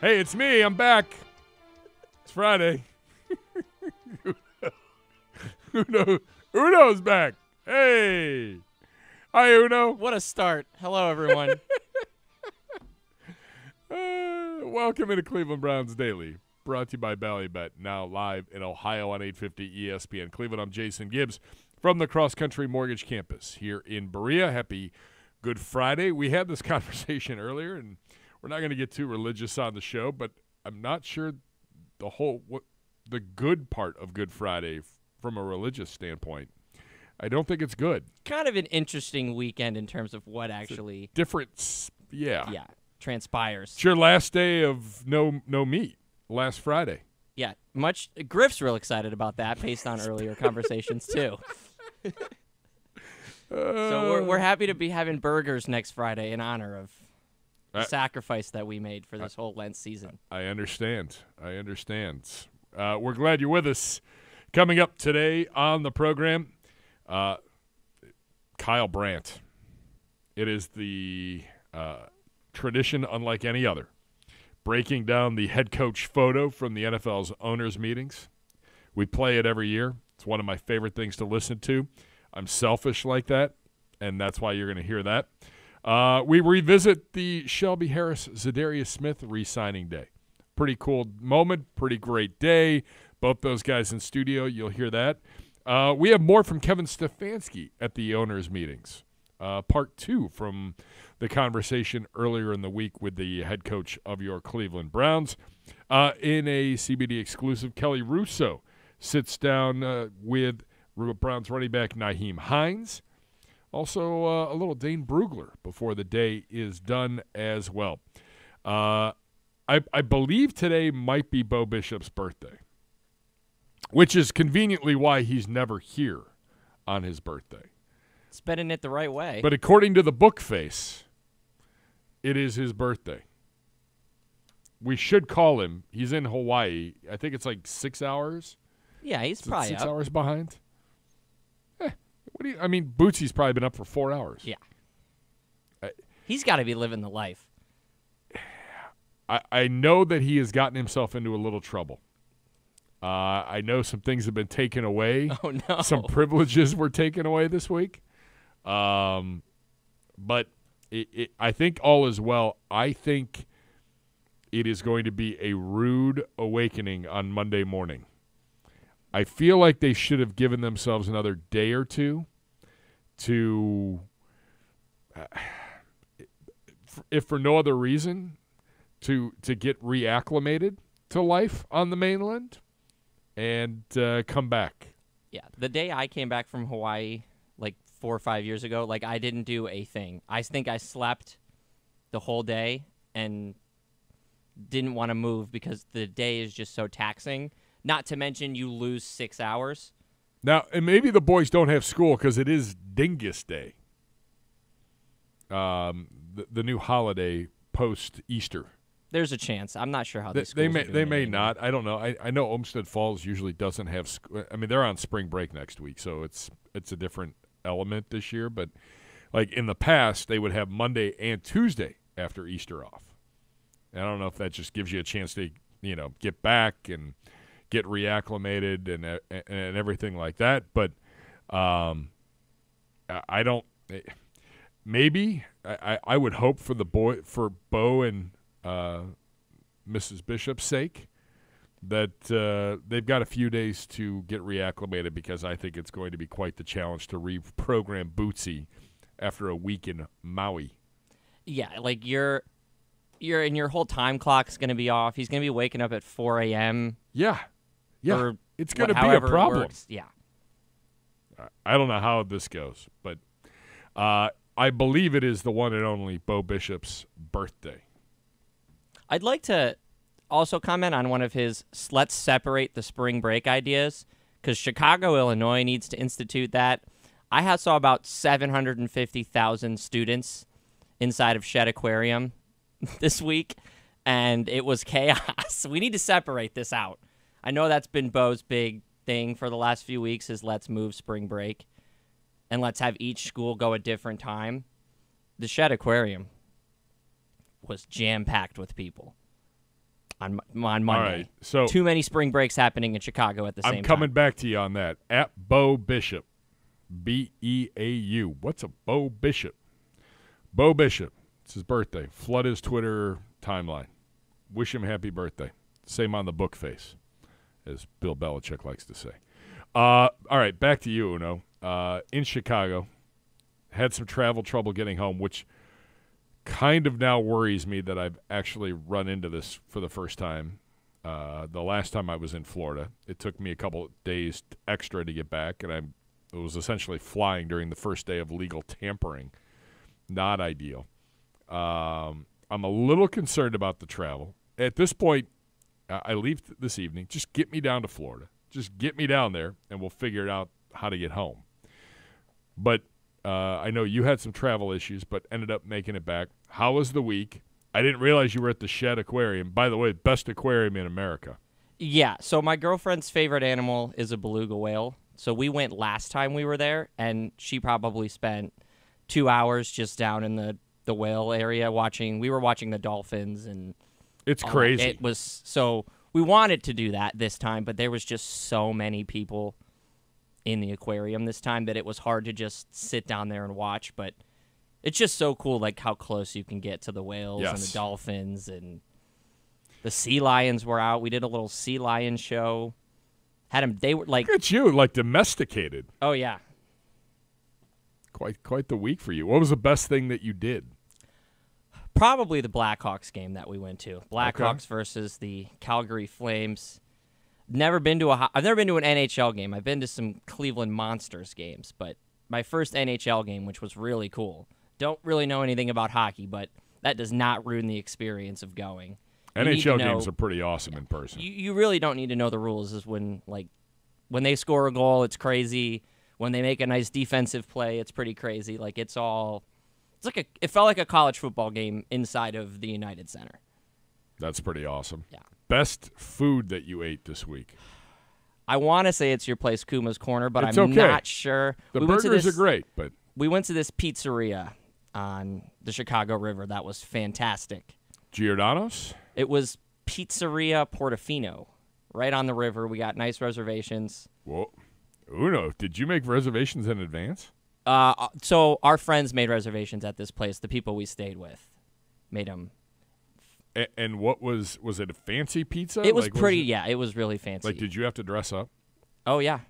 Hey, it's me. I'm back. It's Friday. Uno, Uno's back. Hey. Hi, Uno. What a start. Hello, everyone. Uh, welcome into Cleveland Browns Daily, brought to you by Bally Bet, now live in Ohio on 850 ESPN. Cleveland, I'm Jason Gibbs from the CrossCountry Mortgage Campus here in Berea. Happy Good Friday. We had this conversation earlier, and we're not going to get too religious on the show, but I'm not sure the whole what the good part of Good Friday f- from a religious standpoint. I don't think it's good. kind of an interesting weekend in terms of what actually, Different, yeah. yeah, transpires. It's your last day of no no meat. Last Friday. Yeah, much. Griff's real excited about that based on earlier conversations too. So we're we're uh. happy to be having burgers next Friday in honor of the Uh, sacrifice that we made for this whole Lent season. I understand. I understand. Uh, we're glad you're with us. Coming up today on the program, uh, Kyle Brandt. It is the uh, tradition unlike any other. Breaking down the head coach photo from the NFL's owners' meetings. We play it every year. It's one of my favorite things to listen to. I'm selfish like that, and that's why you're going to hear that. Uh, we revisit the Shelby Harris Za'Darius Smith re signing day. Pretty cool moment, pretty great day. Both those guys in studio, you'll hear that. Uh, we have more from Kevin Stefanski at the owners' meetings. Uh, part two from the conversation earlier in the week with the head coach of your Cleveland Browns. Uh, in a CBD exclusive, Kelly Russo sits down uh, with Browns running back Nyheim Hines. Also, uh, a little Dane Brugler before the day is done as well. Uh, I, I believe today might be Beau Bishop's birthday, which is conveniently why he's never here on his birthday. Spending it the right way. But according to the book face, it is his birthday. We should call him. He's in Hawaii. I think it's like six hours. yeah, he's Is probably six up. hours behind. What do you? I mean, Bootsy's probably been up for four hours. Yeah. I- He's got to be living the life. I, I know that he has gotten himself into a little trouble. Uh, I know some things have been taken away. Oh no. Some privileges were taken away this week. Um, but it, it, I think all is well. I think it is going to be a rude awakening on Monday morning. I feel like they should have given themselves another day or two to, uh, if for no other reason, to to get reacclimated to life on the mainland and uh, come back. Yeah, the day I came back from Hawaii, like four or five years ago, like I didn't do a thing. I think I slept the whole day and didn't want to move because the day is just so taxing. Not to mention you lose six hours. Now, and maybe the boys don't have school because it is Dingus Day. Um, the, the new holiday post Easter. There's a chance. I'm not sure how They, they may they may not. I don't know. I, I know Olmsted Falls usually doesn't have. Sc- I mean, they're on spring break next week, so it's it's a different element this year. But like in the past, they would have Monday and Tuesday after Easter off. And I don't know if that just gives you a chance to you know get back and get reacclimated and uh, and, everything like that. But um, I- don't. eh, Maybe I, I would hope for the boy for Beau and uh, Mrs. Bishop's sake that uh, they've got a few days to get reacclimated because I think it's going to be quite the challenge to reprogram Bootsy after a week in Maui. Yeah, like you're, you're, and your whole time clock's gonna be off. He's gonna be waking up at 4 a.m. Yeah, yeah, or it's going to be a problem. Yeah. I don't know how this goes, but uh, I believe it is the one and only Beau Bishop's birthday. I'd like to also comment on one of his let's separate the spring break ideas because Chicago, Illinois needs to institute that. I saw about 750,000 students inside of Shedd Aquarium this week, and it was chaos. we need to separate this out. I know that's been Beau's big thing for the last few weeks is let's move spring break and let's have each school go a different time. The Shedd Aquarium was jam packed with people. on on Monday. All right. So Too many spring breaks happening in Chicago at the same time. I'm coming time. back to you on that. At Beau Bishop. B E A U. What's a Beau Bishop? Beau Bishop. It's his birthday. Flood his Twitter timeline. Wish him happy birthday. Same on the book face, as Bill Belichick likes to say. Uh, all right, back to you, Uno. Uh, in Chicago, had some travel trouble getting home, which kind of now worries me that I've actually run into this for the first time. Uh, the last time I was in Florida, it took me a couple days extra to get back, and I was essentially flying during the first day of legal tampering. Not ideal. Um, I'm a little concerned about the travel. At this point, I leave this evening. Just get me down to Florida. Just get me down there, and we'll figure it out how to get home. But uh, I know you had some travel issues, but ended up making it back. How was the week? I didn't realize you were at the Shedd Aquarium. By the way, best aquarium in America. Yeah. So my girlfriend's favorite animal is a beluga whale. So we went last time we were there, and she probably spent two hours just down in the the whale area watching. We were watching the dolphins and It's that. crazy. It was so we wanted to do that this time, but there was just so many people in the aquarium this time that it was hard to just sit down there and watch. But it's just so cool, like how close you can get to the whales and the dolphins and the sea lions were out. We did a little sea lion show. Had them. They were like, Look at you, like domesticated. oh yeah. Quite, quite the week for you. What was the best thing that you did? Probably the Blackhawks game that we went to. Blackhawks versus the Calgary Flames. Never been to a. I've never been to an NHL game. I've been to some Cleveland Monsters games, but my first NHL game, which was really cool. Don't really know anything about hockey, but that does not ruin the experience of going. You NHL know- games are pretty awesome in person. You, you really don't need to know the rules. Is when like when they score a goal, it's crazy. When they make a nice defensive play, it's pretty crazy. Like it's all. It's like a. It felt like a college football game inside of the United Center. That's pretty awesome. Yeah. Best food that you ate this week? I want to say it's your place, Kuma's Corner, but It's I'm okay. not sure. The we went to burgers this, are great, but We went to this pizzeria on the Chicago River that was fantastic. Giordano's? It was Pizzeria Portofino, right on the river. We got nice reservations. Whoa. Uno, did you make reservations in advance? Uh, so our friends made reservations at this place. The people we stayed with made them. A- and what was was it a fancy pizza? It was Like, pretty. it- yeah, it was really fancy. like did you have to dress up? oh yeah.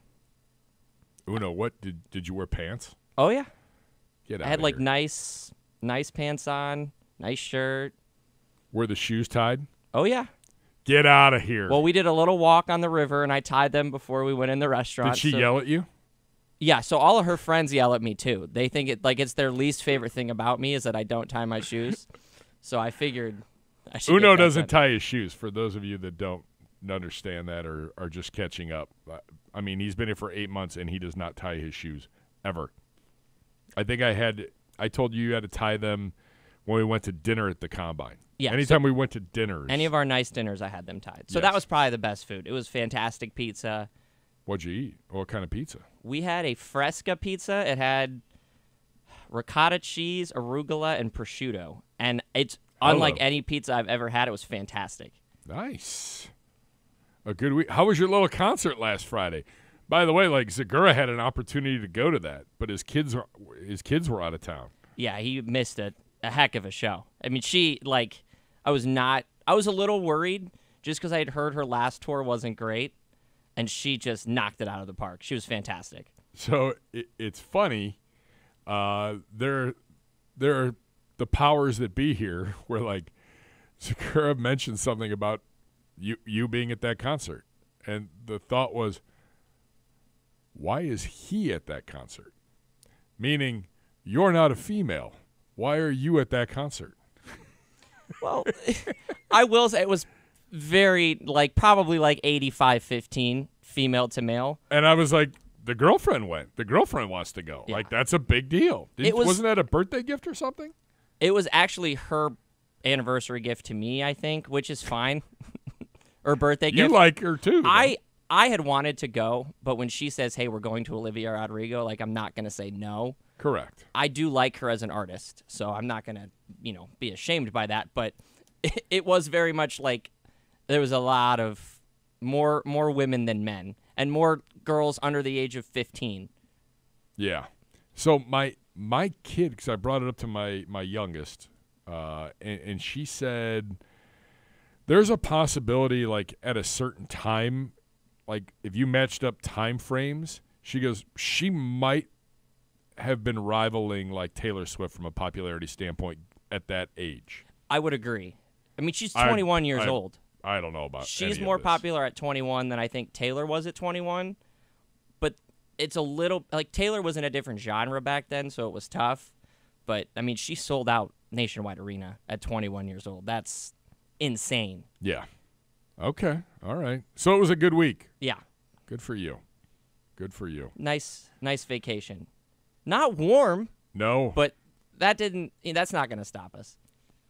Uno, what did did you wear pants? Oh yeah. Get I had like here. nice, nice pants on, nice shirt. Were the shoes tied? Oh yeah. Get out of here. Well, we did a little walk on the river, and I tied them before we went in the restaurant. did she so- yell at you? Yeah, so all of her friends yell at me too. They think it like it's their least favorite thing about me is that I don't tie my shoes. so I figured I should. Uno doesn't tie his shoes. For those of you that don't understand that or are just catching up, I- mean, he's been here for eight months and he does not tie his shoes ever. I think I had. I told you you had to tie them when we went to dinner at the combine. Yeah, so- Anytime we went to dinners, Any of our nice dinners, I had them tied. So that was probably the best food. It was fantastic pizza. what'd you eat? What kind of pizza? We had a fresca pizza. It had ricotta cheese, arugula, and prosciutto, and it's oh. unlike Hello. any pizza I've ever had. It was fantastic. Nice. A good week. How was your little concert last Friday? By the way, like Zegura had an opportunity to go to that, but his kids are his kids were out of town. Yeah, he missed a, a heck of a show. I mean, she like I was not I was a little worried just because I had heard her last tour wasn't great, and she just knocked it out of the park. She was fantastic. So it, it's funny. Uh, there, there are the powers that be here. Where like Zegura mentioned something about you you being at that concert, and the thought was, why is he at that concert? Meaning, you're not a female. Why are you at that concert? Well, I will say it was very like probably like 85-15 female to male. And I was like, the girlfriend went. The girlfriend wants to go. Yeah. Like that's a big deal. It was- wasn't that a birthday gift or something? It was actually her anniversary gift to me, I think, which is fine. or birthday You gift. You like her too. though. I I had wanted to go, but when she says, "Hey, we're going to Olivia Rodrigo," like I'm not gonna say no. correct. I do like her as an artist, so I'm not gonna, you know, be ashamed by that. But it, it was very much like there was a lot of more more women than men and more girls under the age of 15. Yeah. So my my kid, because I brought it up to my my youngest, uh, and, and she said there's a possibility, like at a certain time, like if you matched up time frames, she goes, she might have been rivaling like Taylor Swift from a popularity standpoint at that age. I would agree. I mean, she's I- 21 years I- old. I don't know about. She's more popular at 21 than I think Taylor was at 21. But it's a little like Taylor was in a different genre back then, so it was tough. But I mean, she sold out Nationwide Arena at 21 years old. That's insane. Yeah. Okay. All right. So it was a good week. Yeah. Good for you. Good for you. Nice nice vacation. Not warm, No. but that didn't that's not going to stop us.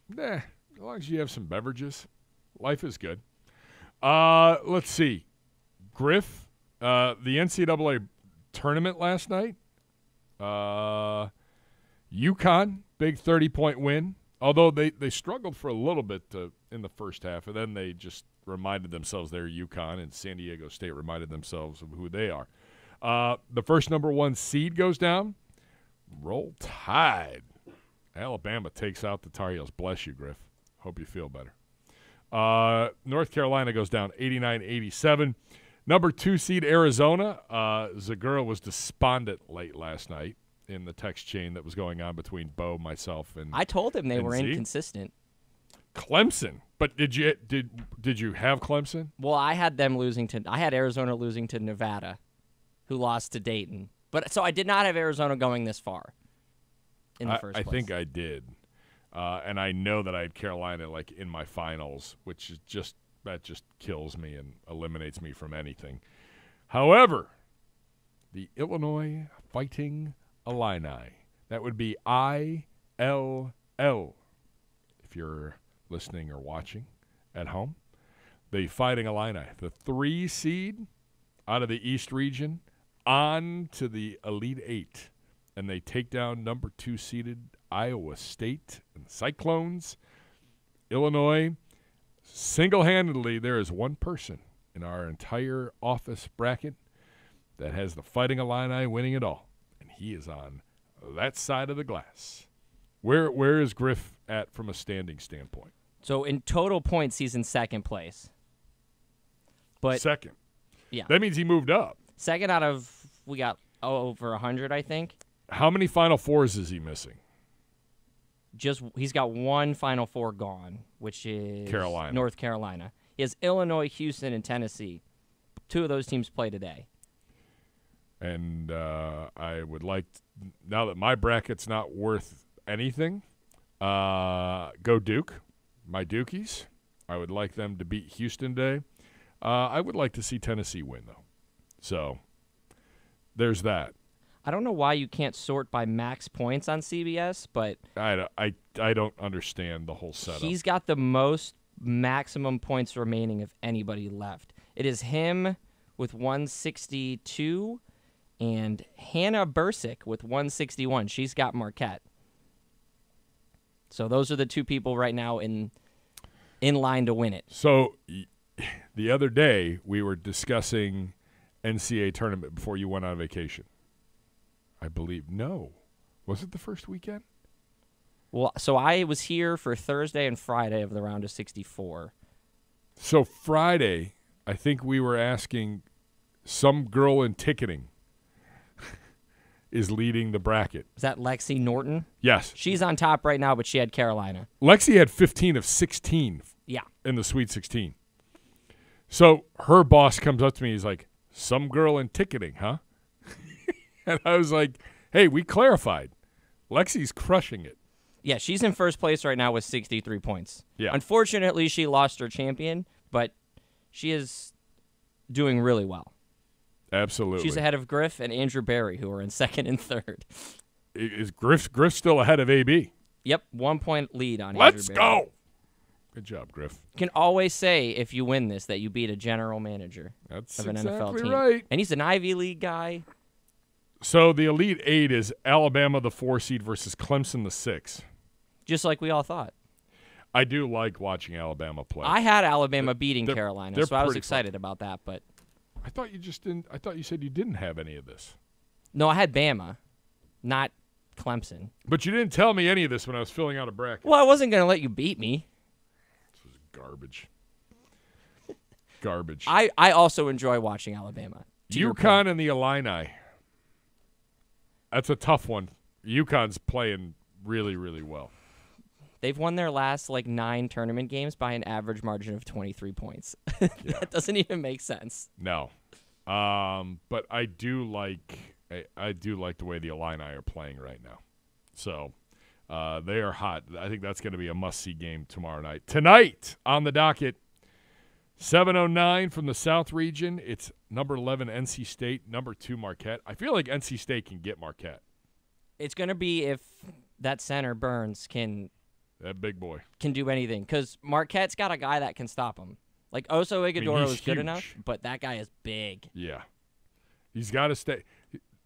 Nah, as long as you have some beverages, life is good. Uh, let's see. Griff, uh, the NCAA tournament last night. Uh, UConn, big 30 point win. Although they, they struggled for a little bit to, in the first half, and then they just reminded themselves they're UConn, and San Diego State reminded themselves of who they are. Uh, the first number one seed goes down. Roll Tide. Alabama takes out the Tar Heels. Bless you, Griff. Hope you feel better. Uh, North Carolina goes down 89 87. Number two seed Arizona. Uh, Zegura was despondent late last night in the text chain that was going on between Beau, myself, and I told him they were see? inconsistent. Clemson. But did you did did you have Clemson? Well, I had them losing to I had Arizona losing to Nevada, who lost to Dayton. But so I did not have Arizona going this far. In the I, first I think I did, uh, and I know that I had Carolina like in my finals, which is just that just kills me and eliminates me from anything. However, the Illinois Fighting Illini, that would be I L L. If you're listening or watching at home, the Fighting Illini, the three seed out of the East region, on to the Elite Eight and they take down number two seeded Iowa State and Cyclones. Illinois, single handedly, there is one person in our entire office bracket that has the Fighting Illini winning it all, and he is on that side of the glass. Where where is Griff at from a standing standpoint? so. In total points, he's in second place. But Second. yeah, That means he moved up. second out of we got over hundred, I think. How many Final Fours is he missing? Just he's got one Final Four gone, which is Carolina. North Carolina. He has Illinois, Houston, and Tennessee. Two of those teams play today. and uh, I would like now that my bracket's not worth anything. Uh, go Duke, my Dukies. I would like them to beat Houston today. Uh, I would like to see Tennessee win though. So there's that. I don't know why you can't sort by max points on CBS, but I, don't- I, I don't understand the whole setup. He's got the most maximum points remaining of anybody left. It is him with 162 and Hannah Bursick with 161. She's got Marquette. So those are the two people right now in in line to win it. So the other day we were discussing NCAA tournament before you went on vacation. I believe no, was it the first weekend? Well, so I was here for Thursday and Friday of the round of 64. So Friday, I think we were asking some girl in ticketing is leading the bracket. Is that Lexi Norton? Yes. She's on top right now, but she had Carolina. Lexi had 15 of 16 Yeah. in the Sweet 16. So her boss comes up to me. He's like, Some girl in ticketing, huh? and I was like, Hey, we clarified. Lexi's crushing it. Yeah, she's in first place right now with 63 points. Yeah. Unfortunately, she lost her champion, but she is doing really well. Absolutely. She's ahead of Griff and Andrew Berry, who are in second and third. Is Griff, Griff still ahead of AB? Yep, one point lead on Let's go. Good job, Griff. You can always say if you win this that you beat a general manager That's of an exactly NFL team. right. And he's an Ivy League guy. So the Elite Eight is Alabama, the four seed, versus Clemson, the six. Just like we all thought. I do like watching Alabama play. I had Alabama beating they're- Carolina, they're so I was excited about that. But I thought you just didn't. I thought you said you didn't have any of this, no, I had Bama, not Clemson. but you didn't tell me any of this when I was filling out a bracket. Well, I wasn't going to let you beat me. This was garbage. Garbage. I, I also enjoy watching Alabama. to your point. UConn and the Illini. That's a tough one. UConn's playing really, really well. They've won their last like nine tournament games by an average margin of 23 points. that doesn't even make sense. No, um, but I do like I, I do like the way the Illini are playing right now. So uh, they are hot. I think that's going to be a must see game tomorrow night. Tonight on the docket, 709 from the South region. It's number 11 NC State, number two Marquette. I feel like NC State can get Marquette. It's going to be if that center Burns can That big boy. can do anything because Marquette's got a guy that can stop him. Like Oso Ighodaro he's is good huge. enough, but that guy is big. Yeah, he's got to stay.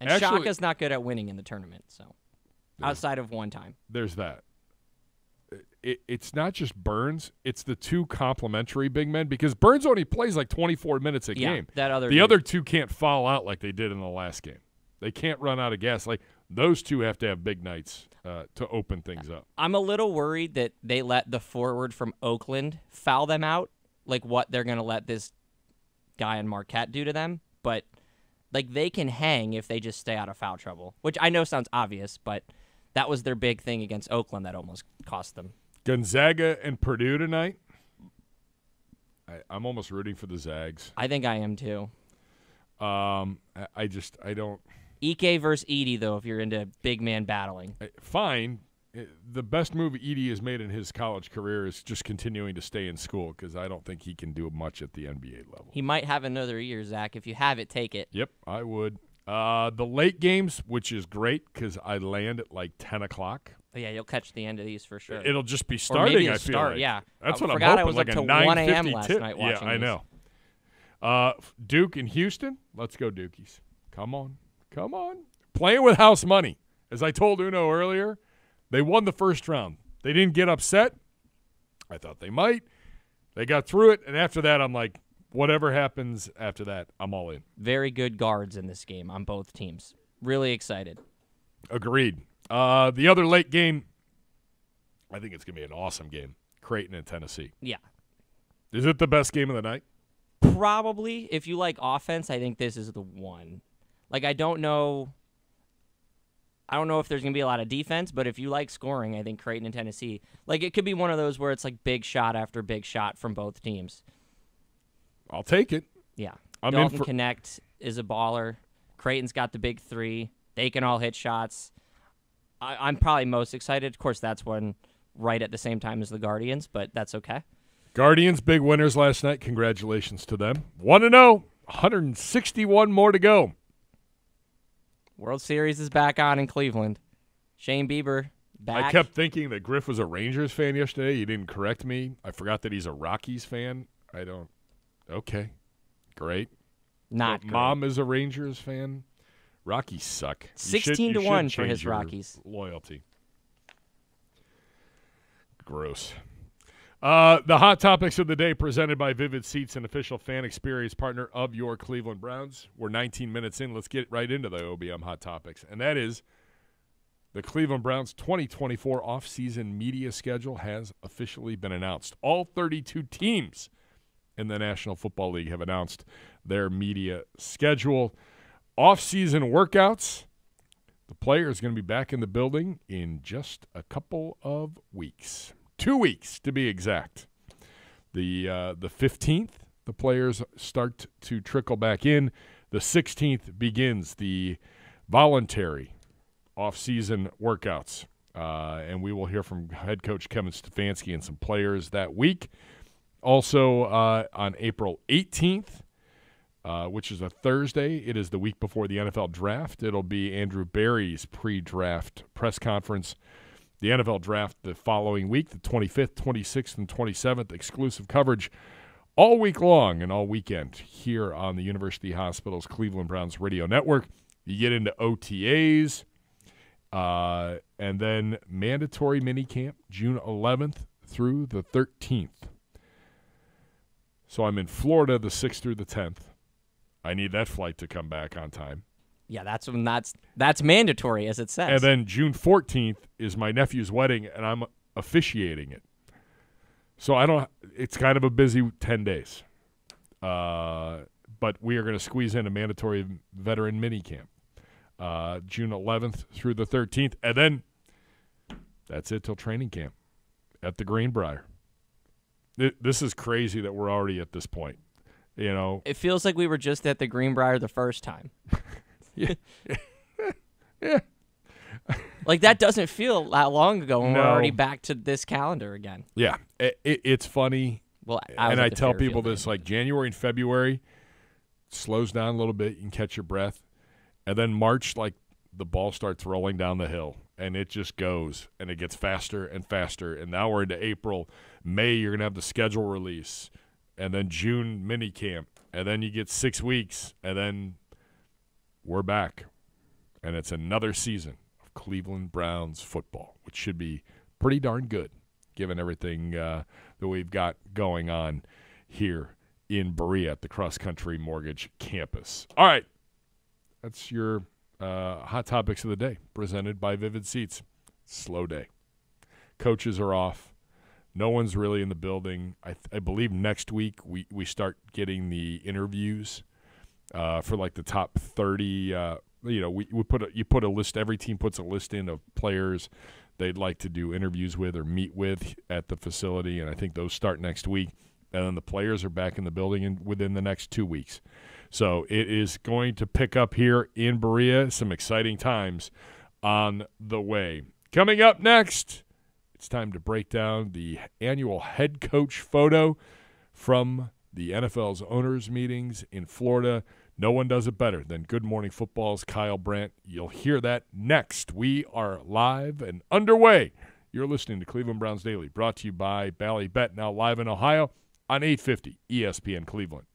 And Actually- Shaka's not good at winning in the tournament, so outside of one time. there's that. It, it's not just Burns; it's the two complementary big men because Burns only plays like 24 minutes a Yeah, game. that other the dude. other two can't fall out like they did in the last game. They can't run out of gas. Like those two have to have big nights uh, to open things up. I'm a little worried that they let the forward from Oakland foul them out, like what they're going to let this guy in Marquette do to them. But like they can hang if they just stay out of foul trouble, which I know sounds obvious, but that was their big thing against Oakland that almost cost them. Gonzaga and Purdue tonight. I, I'm almost rooting for the Zags. I think I am too. Um, I, I just I don't. Ike versus Edey, though, if you're into big man battling. Fine. The best move Edey has made in his college career is just continuing to stay in school because I don't think he can do much at the NBA level. He might have another year, Zach. If you have it, take it. Yep, I would. Uh, the late games, which is great because I land at like ten o'clock. Yeah, you'll catch the end of these for sure. It'll just be Or starting. maybe I feel start, like. yeah. that's I what I'm forgot I was like up to 1 a.m. 9:50 last tip. night Yeah, watching I these. know. Uh, Duke and Houston. Let's go, Dukies. Come on, come on. Playing with house money. As I told Uno earlier, they won the first round. They didn't get upset. I thought they might. They got through it, and after that, I'm like, whatever happens after that, I'm all in. Very good guards in this game on both teams. Really excited. Agreed. Uh, the other late game, I think it's going to be an awesome game. Creighton and Tennessee. Yeah. Is it the best game of the night? Probably, if you like offense, I think this is the one. Like, I don't know. I don't know if there's going to be a lot of defense, but if you like scoring, I think Creighton and Tennessee. Like, it could be one of those where it's like big shot after big shot from both teams. I'll take it. Yeah. I'm Dalton for- Knecht is a baller. Creighton's got the big three. They can all hit shots. I, I'm probably most excited. Of course, that's one right at the same time as the Guardians, but that's okay. Guardians, big winners last night. Congratulations to them. 1 to 0, 161 more to go. World Series is back on in Cleveland. Shane Bieber back. I kept thinking that Griff was a Rangers fan yesterday. You didn't correct me. I forgot that he's a Rockies fan. I don't. Okay. Great. not great. Mom is a Rangers fan. Rockies suck. You should- 16 to 1 for his Rockies. Loyalty. Gross. Uh, the hot topics of the day presented by Vivid Seats, an official fan experience partner of your Cleveland Browns. We're 19 minutes in. Let's get right into the OBM hot topics, and that is the Cleveland Browns 2024 offseason media schedule has officially been announced. All 32 teams in the National Football League have announced their media schedule. Off-season workouts. The player is going to be back in the building in just a couple of weeks. Two weeks to be exact. The uh, the 15th, the players start to trickle back in. The 16th begins the voluntary off-season workouts. Uh, and we will hear from head coach Kevin Stefanski and some players that week. Also, uh, on April 18th, uh, which is a Thursday, it is the week before the NFL draft. It'll be Andrew Berry's pre draft press conference. The NFL draft the following week, the 25th, 26th, and 27th. Exclusive coverage all week long and all weekend here on the University Hospitals Cleveland Browns radio network. You get into OTAs, uh, and then mandatory minicamp June 11th through the 13th. So I'm in Florida the 6th through the 10th. I need that flight to come back on time. Yeah, that's when that's that's mandatory as it says. And then June 14th is my nephew's wedding, and I'm officiating it. So I don't. It's kind of a busy 10 days. Uh, but we are going to squeeze in a mandatory veteran mini camp, uh, June 11th through the 13th, and then that's it till training camp at the Greenbrier. This is crazy that we're already at this point. You know, it feels like we were just at the Greenbrier the first time. Yeah. yeah. like that doesn't feel that long ago when we're already back to this calendar again. yeah, it, it, it's funny Well, I and I tell people this like January and February slows down a little bit, you can catch your breath. And then March like the ball starts rolling down the hill and it just goes and it gets faster and faster. And now we're into April, May you're going to have the schedule release and then June mini camp and then you get 6 weeks and then we're back. And it's another season of Cleveland Browns football, which should be pretty darn good given everything uh, that we've got going on here in Berea at the CrossCountry Mortgage Campus. All right. That's your uh, hot topics of the day presented by Vivid Seats. Slow day. Coaches are off. No one's really in the building. I, th- I believe next week we, we start getting the interviews uh, for like the top 30. Uh, you know, we, we put a, you put a list, every team puts a list in of players they'd like to do interviews with or meet with at the facility, and I think those start next week. And then the players are back in the building in, within the next two weeks. So it is going to pick up here in Berea. Some exciting times on the way. Coming up next, it's time to break down the annual head coach photo from the NFL's owners' meetings in Florida. No one does it better than Good Morning Football's Kyle Brandt. You'll hear that next. We are live and underway. You're listening to Cleveland Browns Daily, brought to you by Bally Bet, now live in Ohio on 850 ESPN Cleveland.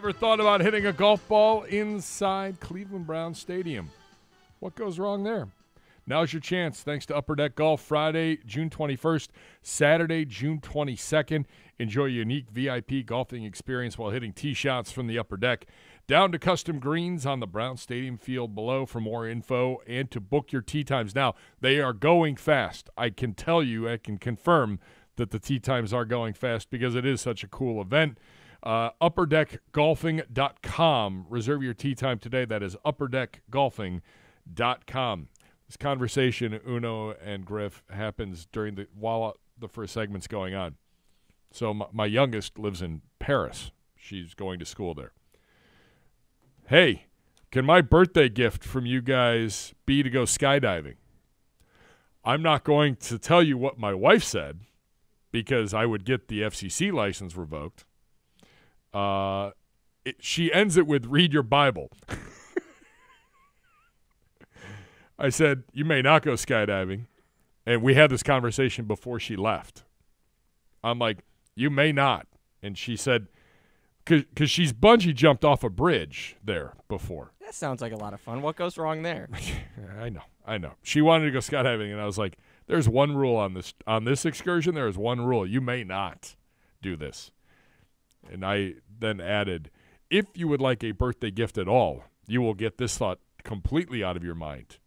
Ever thought about hitting a golf ball inside Cleveland Brown Stadium? What goes wrong there? Now's your chance. Thanks to Upper Deck Golf, Friday, June 21st, Saturday, June 22nd. Enjoy a unique VIP golfing experience while hitting tee shots from the upper deck. Down to custom greens on the Brown Stadium field below for more info and to book your tee times. Now, they are going fast. I can tell you, I can confirm that the tee times are going fast because it is such a cool event. Uh, upperdeckgolfing.com. Reserve your tee time today. That is upperdeckgolfing.com. This conversation, Uno and Griff, happens during the while the first segment's going on. So my, my youngest lives in Paris. She's going to school there. Hey, can my birthday gift from you guys be to go skydiving? I'm not going to tell you what my wife said because I would get the FCC license revoked. Uh, it, she ends it with read your Bible. I said, You may not go skydiving. And we had this conversation before she left. I'm like, You may not. And she said, Because she's bungee jumped off a bridge there before. That sounds like a lot of fun. What goes wrong there? I know. I know. She wanted to go skydiving. And I was like, There's one rule on this on this excursion. There is one rule. You may not do this. And I then added, if you would like a birthday gift at all, you will get this thought completely out of your mind.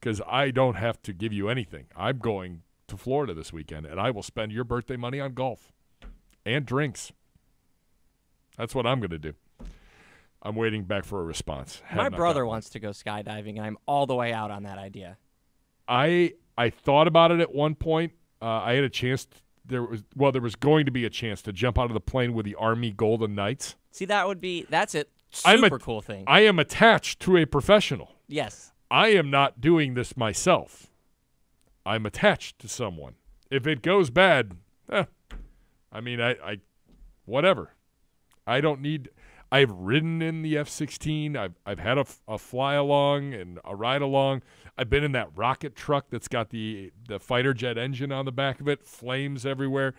Because I don't have to give you anything. I'm going to Florida this weekend, and I will spend your birthday money on golf and drinks. That's what I'm going to do. I'm waiting back for a response. Have My brother wants to go skydiving, and I'm all the way out on that idea. I I thought about it at one point. Uh, I had a chance. There was well, there was going to be a chance to jump out of the plane with the Army Golden Knights. See, that would be that's it. I'm a- Super cool thing. I am attached to a professional. yes. I am not doing this myself. I'm attached to someone. If it goes bad, eh, I mean, I, I, whatever. I don't need. I've ridden in the F-16. I've I've had a, a fly along and a ride along. I've been in that rocket truck that's got the the fighter jet engine on the back of it, flames everywhere.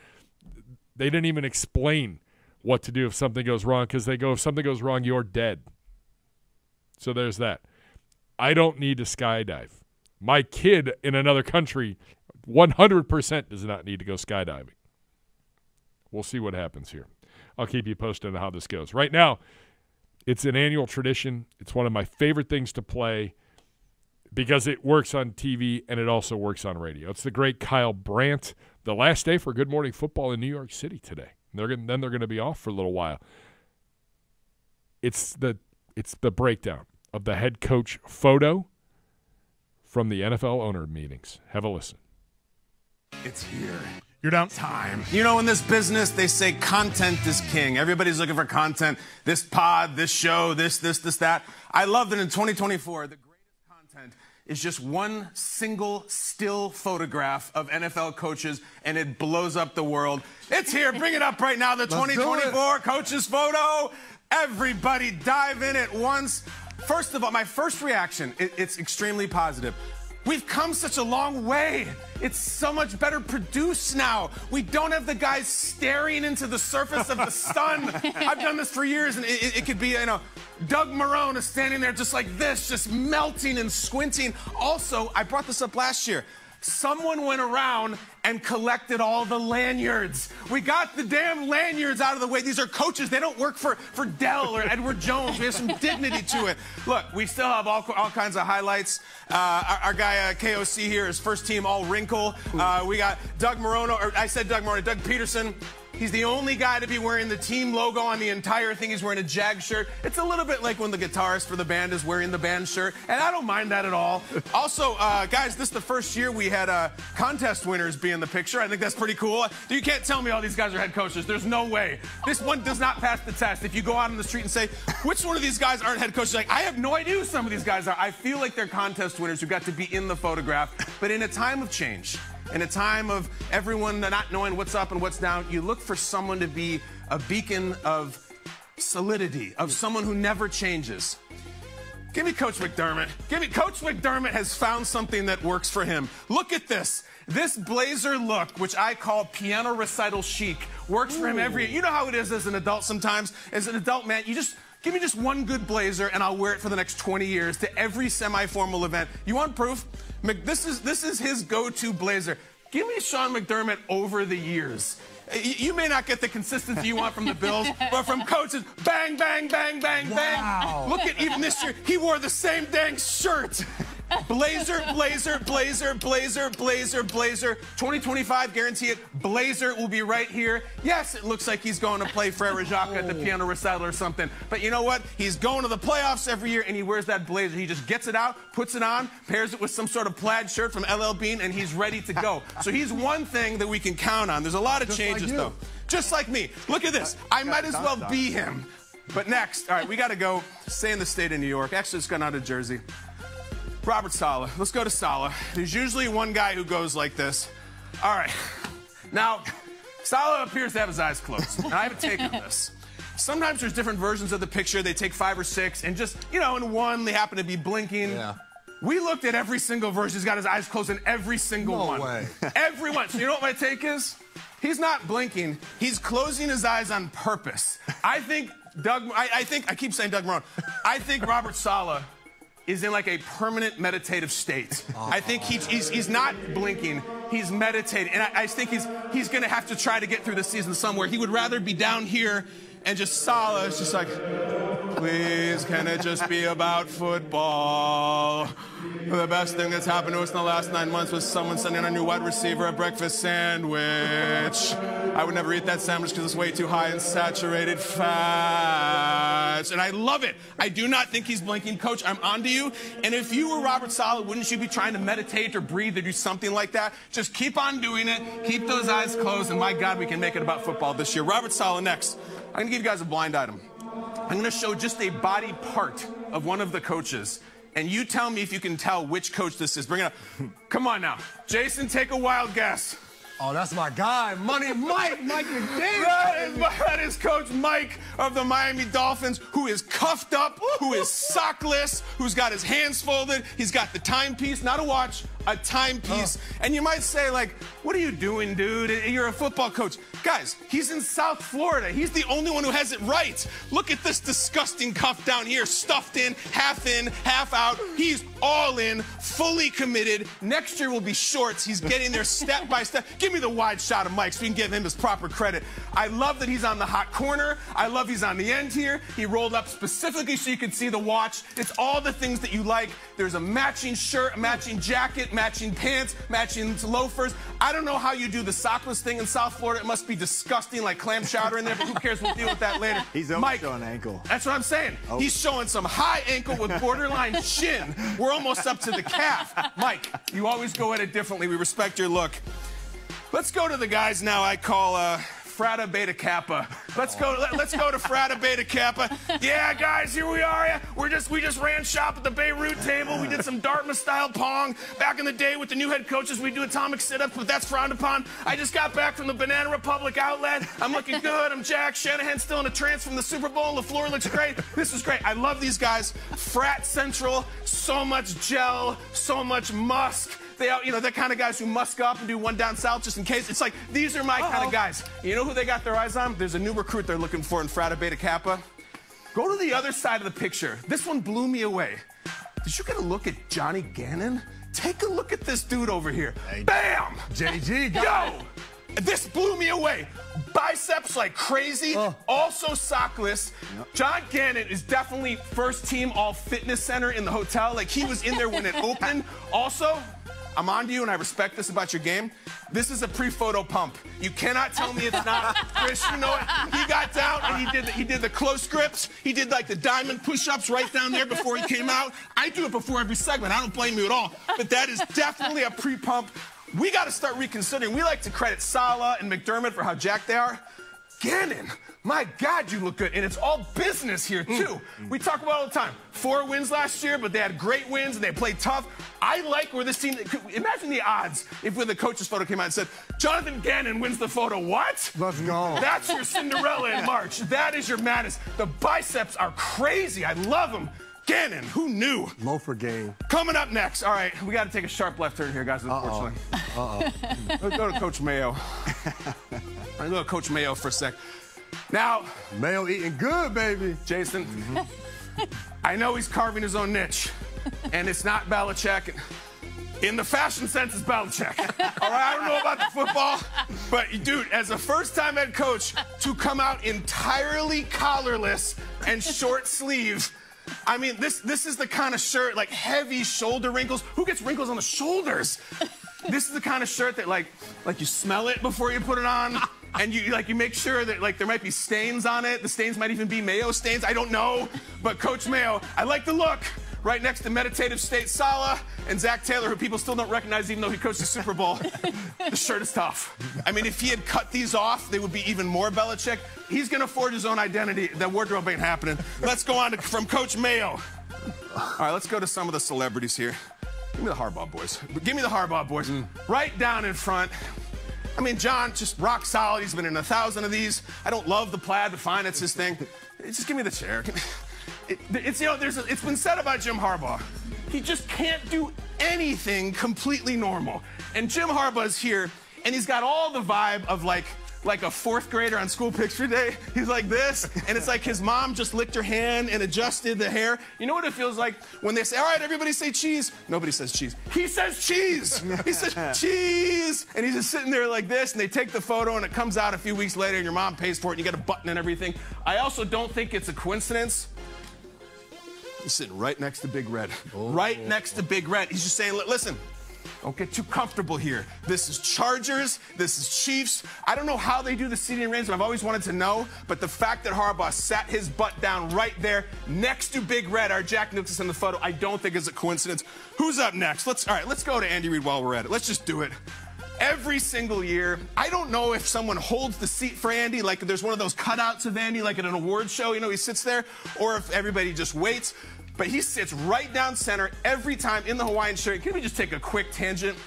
They didn't even explain what to do if something goes wrong because they go, if something goes wrong, you're dead. So there's that. I don't need to skydive. My kid in another country 100% does not need to go skydiving. We'll see what happens here. I'll keep you posted on how this goes. Right now, it's an annual tradition. It's one of my favorite things to play because it works on TV and it also works on radio. It's the great Kyle Brandt. The last day for Good Morning Football in New York City today. They're gonna, then they're going to be off for a little while. It's the it's the breakdown of the head coach photo from the NFL owner meetings. Have a listen. It's here. You're down. Time. You know, in this business, they say content is king. Everybody's looking for content. This pod, this show, this, this, this, that. I love that in 2024, the greatest content is just one single still photograph of NFL coaches, and it blows up the world. It's here. Bring it up right now. The do it. 2024 coaches photo. Everybody dive in at once. First of all, my first reaction, it- it's extremely positive. We've come such a long way. It's so much better produced now. We don't have the guys staring into the surface of the sun. I've done this for years, and it, it- it could be, you know, Doug Marrone is standing there just like this, just melting and squinting. Also, I brought this up last year. Someone went around and collected all the lanyards. We got the damn lanyards out of the way. These are coaches. They don't work for, for Dell or Edward Jones. We have some dignity to it. Look, we still have all, all kinds of highlights. Uh, our, our guy uh, KOC here is first team all wrinkle. Uh, we got Doug Marrone, or I said Doug Marrone, Doug Pederson. He's the only guy to be wearing the team logo on the entire thing. He's wearing a Jag shirt. It's a little bit like when the guitarist for the band is wearing the band shirt, and I don't mind that at all. Also, uh, guys, this is the first year we had uh, contest winners be in the picture. I think that's pretty cool. You can't tell me all these guys are head coaches. There's no way. This one does not pass the test. If you go out on the street and say, which one of these guys aren't head coaches? Like, I have no idea who some of these guys are. I feel like they're contest winners who got to be in the photograph. But in a time of change, in a time of everyone not knowing what's up and what's down, you look for someone to be a beacon of solidity, of someone who never changes. Give me Coach McDermott. Give me Coach McDermott has found something that works for him. Look at this. This blazer look, which I call piano recital chic, works for him every. year. You know how it is as an adult sometimes. As an adult man, you just give me just one good blazer and I'll wear it for the next 20 years to every semi-formal event. You want proof? Mc- This is this is his go-to blazer. Give me Sean McDermott over the years. You may not get the consistency you want from the Bills, but from coaches, bang, bang, bang, bang, bang. Look at even this year, he wore the same dang shirt. Blazer, blazer, blazer, blazer, blazer, blazer. 2025, guarantee it. Blazer will be right here. Yes, it looks like he's going to play Frere Jacques at the oh. piano recital or something. But you know what? He's going to the playoffs every year and he wears that blazer. He just gets it out, puts it on, pairs it with some sort of plaid shirt from LL Bean, and he's ready to go. So he's one thing that we can count on. There's a lot of Just like changes, you. though. Just like me. Look at this. I might as well be him. But next, all right, we got to go. Stay in the state of New York. Actually, it's gone out of Jersey. Robert Saleh. Let's go to Saleh. There's usually one guy who goes like this. All right. Now, Saleh appears to have his eyes closed. And I have a take on this. Sometimes there's different versions of the picture. They take five or six, and just, you know, in one, they happen to be blinking. Yeah. We looked at every single version. He's got his eyes closed in every single No one. way. Every one. So you know what my take is? He's not blinking. He's closing his eyes on purpose. I think Doug. I, I think I keep saying Doug Marrone. I think Robert Saleh is in like a permanent meditative state. I think he, he's he's not blinking. He's meditating, and I, I think he's he's going to have to try to get through the season somewhere. He would rather be down here and just Saleh is just like. Please, can it just be about football? The best thing that's happened to us in the last nine months was someone sending a new wide receiver a breakfast sandwich. I would never eat that sandwich because it's way too high in saturated fats. And I love it. I do not think he's blinking. Coach, I'm onto you. And if you were Robert Saleh, wouldn't you be trying to meditate or breathe or do something like that? Just keep on doing it. Keep those eyes closed. And my God, we can make it about football this year. Robert Saleh next. I'm going to give you guys a blind item. I'm going to show just a body part of one of the coaches. And you tell me if you can tell which coach this is. Bring it up. Come on now. Jason, take a wild guess. Oh, that's my guy, Money Mike, Mike McDaniel. That is, that is Coach Mike of the Miami Dolphins, who is cuffed up, who is sockless, who's got his hands folded. He's got the timepiece, not a watch, a timepiece. Oh. And you might say, like, what are you doing, dude? You're a football coach. Guys, he's in South Florida. He's the only one who has it right. Look at this disgusting cuff down here, stuffed in, half in, half out. He's all in, fully committed. Next year will be shorts. He's getting there step by step. Give me the wide shot of Mike so we can give him his proper credit. I love that he's on the hot corner. I love he's on the end here. He rolled up specifically so you could see the watch. It's all the things that you like. There's a matching shirt, a matching jacket, matching pants, matching loafers. I don't know how you do the sockless thing in South Florida. It must be disgusting like clam chowder in there, but who cares? We'll deal with that later. He's almost Mike, showing ankle. That's what I'm saying. He's showing some high ankle with borderline shin. We're almost up to the calf. Mike, you always go at it differently. We respect your look. Let's go to the guys now I call uh, Frata Beta Kappa. Let's go. Let, us go to Frata Beta Kappa. Yeah, guys, here we are. We're just we just ran shop at the Beirut table. We did some Dartmouth style pong. Back in the day with the new head coaches, we do atomic sit-ups, but that's frowned upon. I just got back from the Banana Republic outlet. I'm looking good. I'm Jack Shanahan, still in a trance from the Super Bowl. LaFleur looks great. This is great. I love these guys. Frat Central. So much gel. So much musk. They, are, you know, they're kind of guys who musk up and do one down south just in case. It's like these are my kind of guys. You know who they got their eyes on? There's a new recruit they're looking for in Frata Beta Kappa. Go to the other side of the picture. This one blew me away. Did you get a look at Johnny Gannon? Take a look at this dude over here. Bam! JG go! This blew me away. Biceps like crazy, oh. also sockless. John Gannon is definitely first team all fitness center in the hotel. Like he was in there when it opened. Also, I'm on to you and I respect this about your game. This is a pre-photo pump. You cannot tell me it's not. Chris, you know it. He got down and he did the, he did the close grips. He did like the diamond push-ups right down there before he came out. I do it before every segment. I don't blame you at all. But that is definitely a pre-pump. We got to start reconsidering. We like to credit Saleh and McDermott for how jacked they are. Gannon, my God, you look good. And it's all business here, mm. too. We talk about it all the time. Four wins last year, but they had great wins and they played tough. I like where this team. Imagine the odds if when the coach's photo came out and said, Jonathan Gannon wins the photo. What? Let's go. That's your Cinderella in March. That is your madness. The biceps are crazy. I love them. Gannon, who knew? Loafer game. Coming up next. All right, we got to take a sharp left turn here, guys, unfortunately. Uh-oh. Let's go to Coach Mayo. Let's go to Coach Mayo for a sec. Now, Mayo eating good, baby. Jason, mm-hmm. I know he's carving his own niche, and it's not Belichick. In the fashion sense, it's Belichick. All right, I don't know about the football, but dude, as a first-time head coach, to come out entirely collarless and short sleeve. I mean, this this is the kind of shirt like heavy shoulder wrinkles. Who gets wrinkles on the shoulders? This is the kind of shirt that like like you smell it before you put it on. And you like you make sure that like there might be stains on it. The stains might even be Mayo stains. I don't know. But Coach Mayo, I like the look. Right next to Meditative State Saleh and Zac Taylor, who people still don't recognize even though he coached the Super Bowl. the shirt is tough. I mean, if he had cut these off, they would be even more Belichick. He's going to forge his own identity. That wardrobe ain't happening. Let's go on to, from Coach Mayo. All right, let's go to some of the celebrities here. Give me the Harbaugh boys. Give me the Harbaugh boys. Mm. Right down in front. I mean, John, just rock solid. He's been in a thousand of these. I don't love the plaid, but fine, it's his thing. Just give me the chair. It, it's you know, there's a, it's been said about Jim Harbaugh. He just can't do anything completely normal. And Jim Harbaugh's here, and he's got all the vibe of like like a fourth grader on school picture day. He's like this, and it's like his mom just licked her hand and adjusted the hair. You know what it feels like when they say, "All right, everybody say cheese." Nobody says cheese. He says cheese. He says cheese, and he's just sitting there like this. And they take the photo, and it comes out a few weeks later, and your mom pays for it, and you get a button and everything. I also don't think it's a coincidence. He's sitting right next to Big Red. Right next to Big Red. He's just saying, listen, don't get too comfortable here. This is Chargers. This is Chiefs. I don't know how they do the seating arrangement. I've always wanted to know. But the fact that Harbaugh sat his butt down right there next to Big Red, our Jack Nicholson in the photo, I don't think is a coincidence. Who's up next? Let's all right. Let's go to Andy Reid while we're at it. Let's just do it. Every single year, I don't know if someone holds the seat for Andy, like there's one of those cutouts of Andy, like at an award show, you know, he sits there, or if everybody just waits. But he sits right down center every time in the Hawaiian shirt. Can we just take a quick tangent?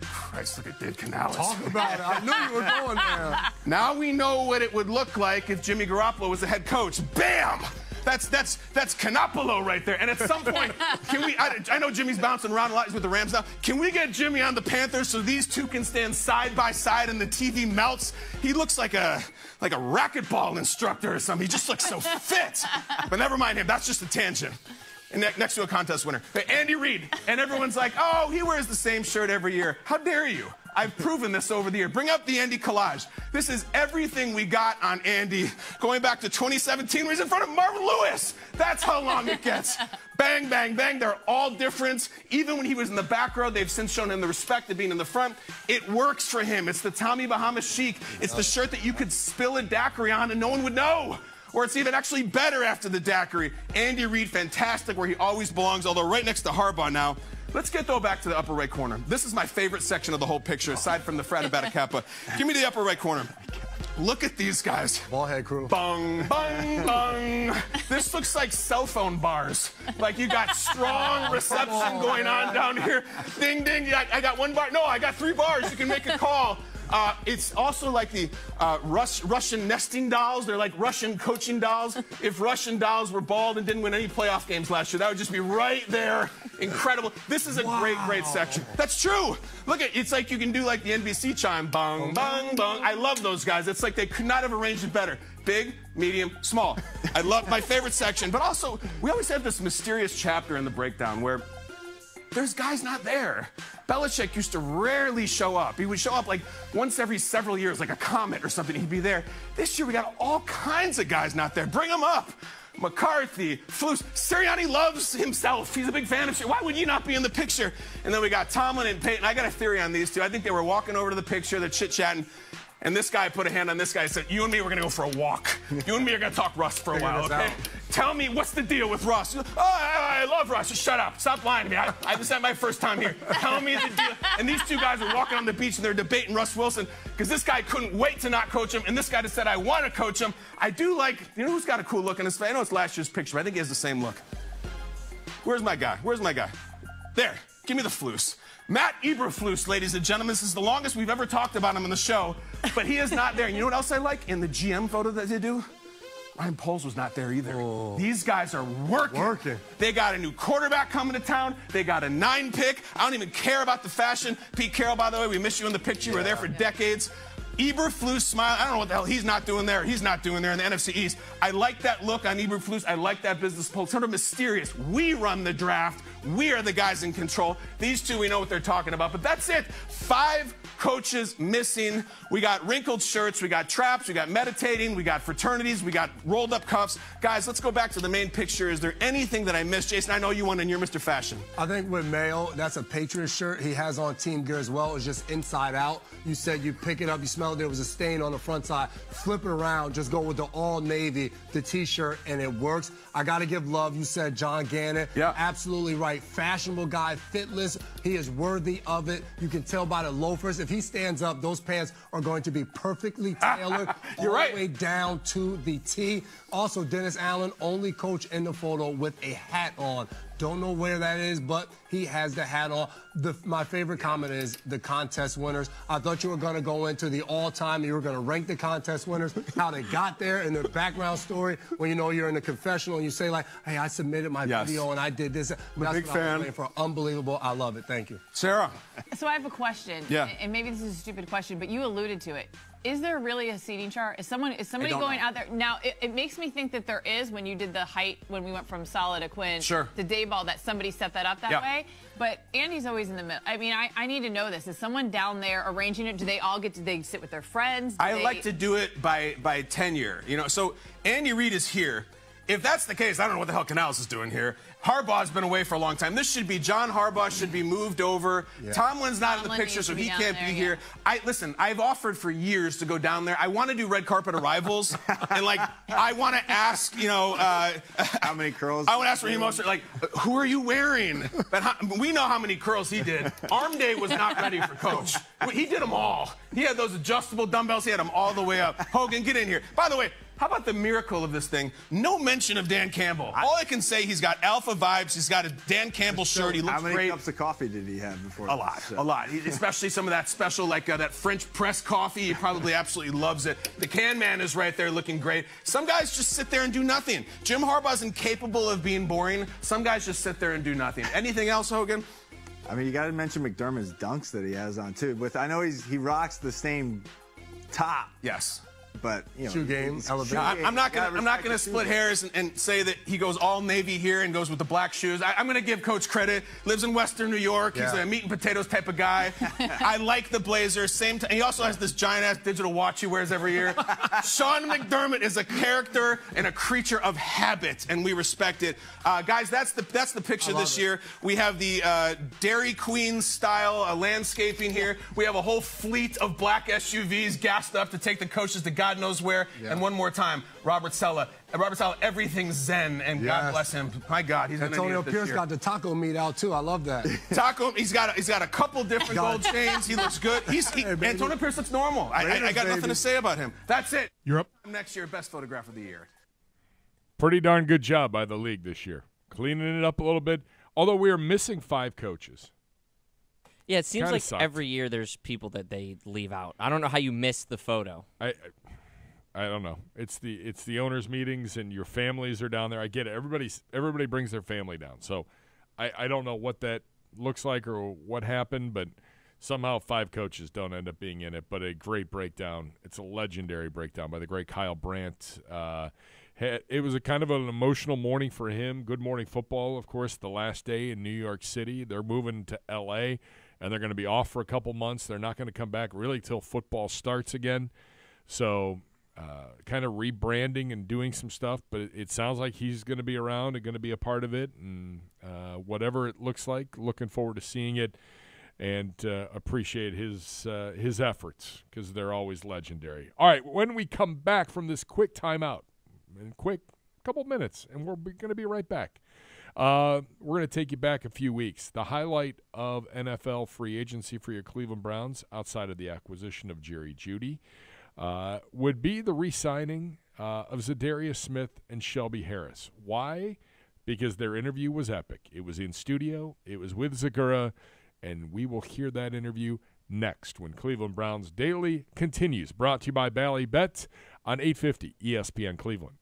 Christ, look at Dave Canales. Talk about it. I knew you were going there. Now we know what it would look like if Jimmy Garoppolo was the head coach. Bam! That's that's that's Canopolo right there. And at some point, can we? I, I know Jimmy's bouncing around a lot. With the Rams now. Can we get Jimmy on the Panthers so these two can stand side by side and the TV melts? He looks like a like a racquetball instructor or something. He just looks so fit. But never mind him. That's just a tangent. Next to a contest winner, Andy Reid, and everyone's like, "Oh, he wears the same shirt every year." How dare you? I've proven this over the year. Bring up the Andy collage. This is everything we got on Andy going back to 2017 when he's in front of Marvin Lewis. That's how long it gets. Bang, bang, bang. They're all different. Even when he was in the back row, they've since shown him the respect of being in the front. It works for him. It's the Tommy Bahama chic. It's the shirt that you could spill a daiquiri on and no one would know. Or it's even actually better after the daiquiri. Andy Reid, fantastic where he always belongs, although right next to Harbaugh now. Let's get though back to the upper right corner. This is my favorite section of the whole picture, aside from the Fratabata Kappa. Give me the upper right corner. Look at these guys. Ballhead crew. Bung, bung, bung. This looks like cell phone bars. Like you got strong reception going on down here. Ding, ding. I, I got one bar. No, I got three bars. You can make a call. Uh, it's also like the uh, Rus- Russian nesting dolls. They're like Russian coaching dolls. If Russian dolls were bald and didn't win any playoff games last year, that would just be right there. Incredible. This is a great, great section. That's true. Look at it's like you can do like the NBC chime, bong, bong, bong. I love those guys. It's like they could not have arranged it better. Big, medium, small. I love my favorite section, but also we always have this mysterious chapter in the breakdown where there's guys not there. Belichick used to rarely show up. He would show up like once every several years, like a comet or something. He'd be there. This year we got all kinds of guys not there. Bring them up. McCarthy, Flus, Sirianni loves himself. He's a big fan of shit. Why would you not be in the picture? And then we got Tomlin and Peyton. I got a theory on these two. I think they were walking over to the picture, they're chit chatting. And this guy put a hand on this guy and said, You and me, we're going to go for a walk. You and me are going to talk Russ for a while, okay? out. Tell me what's the deal with Russ. Oh, I, I love Russ. Just shut up. Stop lying to me. I, I, this is my first time here. Tell me the deal. And these two guys are walking on the beach and they're debating Russ Wilson because this guy couldn't wait to not coach him, and this guy just said, I want to coach him. I do like, you know who's got a cool look in his face? I know it's last year's picture, but I think he has the same look. Where's my guy? Where's my guy? There. Give me the flus. Matt Eberflus, ladies and gentlemen. This is the longest we've ever talked about him on the show, but he is not there. And you know what else I like in the GM photo that they do? Ryan Poles was not there either. Oh. These guys are working. Working. They got a new quarterback coming to town. They got a nine pick. I don't even care about the fashion. Pete Carroll, by the way, we miss you in the picture. You were there for decades. Eberflus smile. I don't know what the hell he's not doing there. He's not doing there in the NFC East. I like that look on Eberflus. I like that business pulse. Sort of mysterious. We run the draft. We are the guys in control. These two, we know what they're talking about. But that's it. Five coaches missing. We got wrinkled shirts. We got traps. We got meditating. We got fraternities. We got rolled up cuffs. Guys, let's go back to the main picture. Is there anything that I missed? Jason, I know you won and you're Mr. Fashion. I think with Mayo, that's a Patriots shirt. He has on team gear as well. It's just inside out. You said you pick it up, you smell it, there was a stain on the front side. Flip it around, just go with the all navy, the t-shirt, and it works. I gotta give love. You said John Gannon. Yeah. Absolutely right. Fashionable guy, fitless. He is worthy of it. You can tell by the loafers. If he stands up, those pants are going to be perfectly tailored You're all right. the way down to the T. Also, Dennis Allen, only coach in the photo with a hat on. Don't know where that is, but he has the hat on. The, my favorite comment is the contest winners. I thought you were going to go into the all-time, you were going to rank the contest winners, how they got there, and their background story. When you know you're in the confessional and you say like, "Hey, I submitted my Yes. video and I did this." I'm a big fan. For unbelievable, I love it. Thank you. Sarah. So I have a question. Yeah. And maybe this is a stupid question, but you alluded to it. Is there really a seating chart? Is someone is somebody going know. out there now? It, it makes me think that there is when you did the height when we went from solid to Quinn Sure. to Daboll that somebody set that up that Yeah. way. But Andy's always in the middle. I mean, I, I need to know this. Is someone down there arranging it? Do they all get to they sit with their friends? Do I they- like to do it by by tenure. You know, so Andy Reid is here. If that's the case, I don't know what the hell Canales is doing here. Harbaugh's been away for a long time. This should be John Harbaugh should be moved over. Tomlin's not in the picture, so he can't there, be yeah. here. I listen. I've offered for years to go down there. I want to do red carpet arrivals, and like I want to ask, you know, uh, How many curls? I want to ask Raheem Mostert, like, who are you wearing? But how, we know how many curls he did. Arm day was not ready for Coach. He did them all. He had those adjustable dumbbells. He had them all the way up. Hogan, get in here. By the way, how about the miracle of this thing? No mention of Dan Campbell. All I can say, he's got alpha vibes. He's got a Dan Campbell shirt. He looks great. How many great. cups of coffee did he have before? A lot, a lot. Especially some of that special, like uh, that French press coffee. He probably absolutely loves it. The can man is right there looking great. Some guys just sit there and do nothing. Jim Harbaugh's incapable of being boring. Some guys just sit there and do nothing. Anything else, Hogan? I mean, you got to mention McDermott's dunks that he has on too. With I know he's he rocks the same top, Yes. But you know, Shoe game, he's- elevation. I, game, I'm not gonna. I'm not gonna split hairs and, and say that he goes all navy here and goes with the black shoes. I, I'm gonna give Coach credit. Lives in Western New York. He's a meat and potatoes type of guy. I like the Blazers. Same. T- he also has this giant ass digital watch he wears every year. Sean McDermott is a character and a creature of habit, and we respect it. Uh, guys, that's the that's the picture this it. year. We have the uh, Dairy Queen style uh, landscaping here. We have a whole fleet of black SUVs gassed up to take the coaches to God knows where. And one more time, Robert Saleh. Robert Saleh, everything's zen, and God bless him. My God, he's going to need Antonio this Pierce year. got the taco meat out too. I love that. Taco, he's got a, he's got a couple different gold chains. He looks good. He's he, Hey. Antonio Pierce looks normal. I, I, I Raiders, got nothing to say about him. That's it. You're up. Next year, best photograph of the year. Pretty darn good job by the league this year, cleaning it up a little bit. Although we are missing five coaches. Yeah, it seems Kinda like sucked. every year there's people that they leave out. I don't know how you missed the photo. I, I I don't know. It's the it's the owners' meetings and your families are down there. I get it. Everybody's everybody brings their family down. So I, I don't know what that looks like or what happened, but somehow five coaches don't end up being in it. But a great breakdown. It's a legendary breakdown by the great Kyle Brandt. Uh, it was a kind of an emotional morning for him. Good morning football, of course, the last day in New York City. They're moving to L.A. and they're going to be off for a couple months. They're not going to come back really till football starts again. So, uh, kind of rebranding and doing some stuff, but it, it sounds like he's going to be around and going to be a part of it. And uh, whatever it looks like, looking forward to seeing it and uh, appreciate his uh, his efforts because they're always legendary. All right, when we come back from this quick timeout, in quick couple minutes, and we're going to be right back. Uh, we're going to take you back a few weeks. The highlight of NFL free agency for your Cleveland Browns, outside of the acquisition of Jerry Jeudy, uh, would be the re-signing uh, of Za'Darius Smith and Shelby Harris. Why? Because their interview was epic. It was in studio. It was with Zegura, and we will hear that interview next when Cleveland Browns Daily continues. Brought to you by Bally Bet on 850 ESPN Cleveland.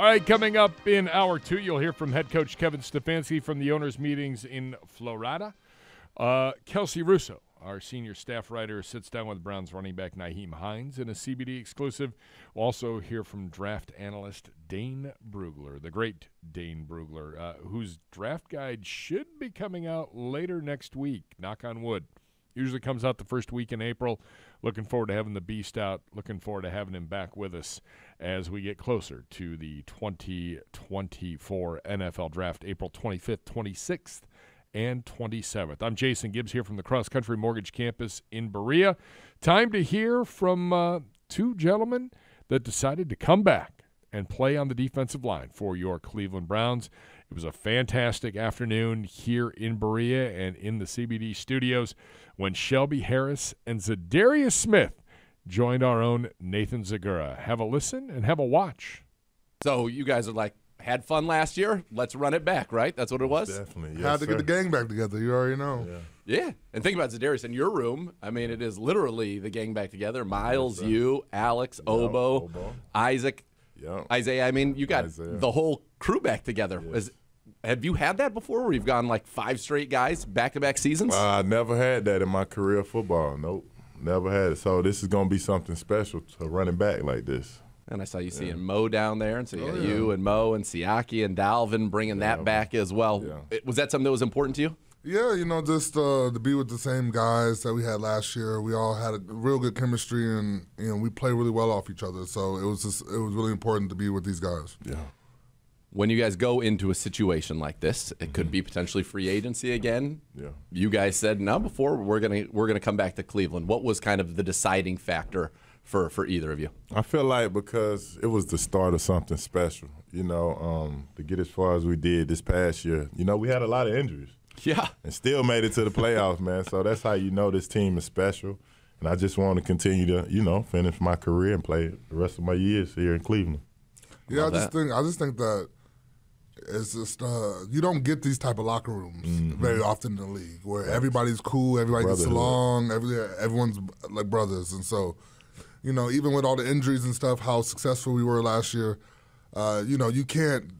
All right, coming up in hour two, you'll hear from head coach Kevin Stefanski from the owners' meetings in Florida. Uh, Kelsey Russo, our senior staff writer, sits down with Browns running back Nyheim Hines in a CBD exclusive. We'll also hear from draft analyst Dane Brugler, the great Dane Brugler, uh, whose draft guide should be coming out later next week. Knock on wood. Usually comes out the first week in April. Looking forward to having the Beast out. Looking forward to having him back with us as we get closer to the 2024 NFL Draft, April 25th, 26th, and 27th. I'm Jason Gibbs here from the CrossCountry Mortgage Campus in Berea. Time to hear from uh, two gentlemen that decided to come back and play on the defensive line for your Cleveland Browns. It was a fantastic afternoon here in Berea and in the CBD studios when Shelby Harris and Za'Darius Smith joined our own Nathan Zegura. Have a listen and have a watch. So you guys are like had fun last year. Let's run it back, right? That's what it was. Definitely. Yes, Had to sir. get the gang back together. You already know. Yeah, yeah. and think about Za'Darius in your room. I mean, it is literally the gang back together. Myles, you, Alex, Obo, Obo. Isaac, Yeah. Isaiah. I mean, you got Isaiah. the whole crew back together. Was have you had that before, where you've gone like five straight guys back to back seasons? Uh, I never had that in my career of football. Nope. Never had it. So this is going to be something special to running back like this. and I saw you seeing Mo down there, and so you, Oh, yeah. you and Mo and Siaki and Dalvin bringing that back as well. Yeah. It- was that something that was important to you? Yeah, you know, just uh, to be with the same guys that we had last year. We all had a real good chemistry, and you know, we play really well off each other. So it was just, it was really important to be with these guys. Yeah. When you guys go into a situation like this, it could be potentially free agency again. Yeah. You guys said no before we're gonna we're gonna come back to Cleveland. What was kind of the deciding factor for for either of you? I feel like because it was the start of something special, you know, um, to get as far as we did this past year. You know, we had a lot of injuries Yeah. and still made it to the playoffs, man. So that's how you know this team is special. And I just want to continue to, you know, finish my career and play the rest of my years here in Cleveland. Yeah, I Love just that. think I just think that it's just uh, you don't get these type of locker rooms Mm-hmm. very often in the league where everybody's cool, everybody gets along, every, everyone's like brothers, and so you know even with all the injuries and stuff, how successful we were last year, uh, you know you can't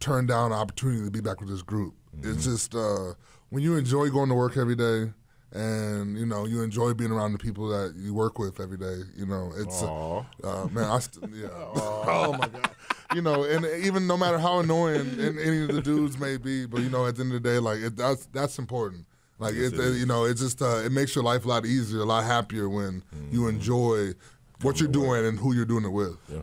turn down an opportunity to be back with this group. Mm-hmm. It's just uh, when you enjoy going to work every day. And you know you enjoy being around the people that you work with every day. You know it's uh, uh, man. I yeah. oh my god. You know, and even no matter how annoying and any of the dudes may be, but you know, at the end of the day, like it, that's that's important. Like it, it is. you know, it just uh, it makes your life a lot easier, a lot happier when you enjoy what you're doing and who you're doing it with. Yeah.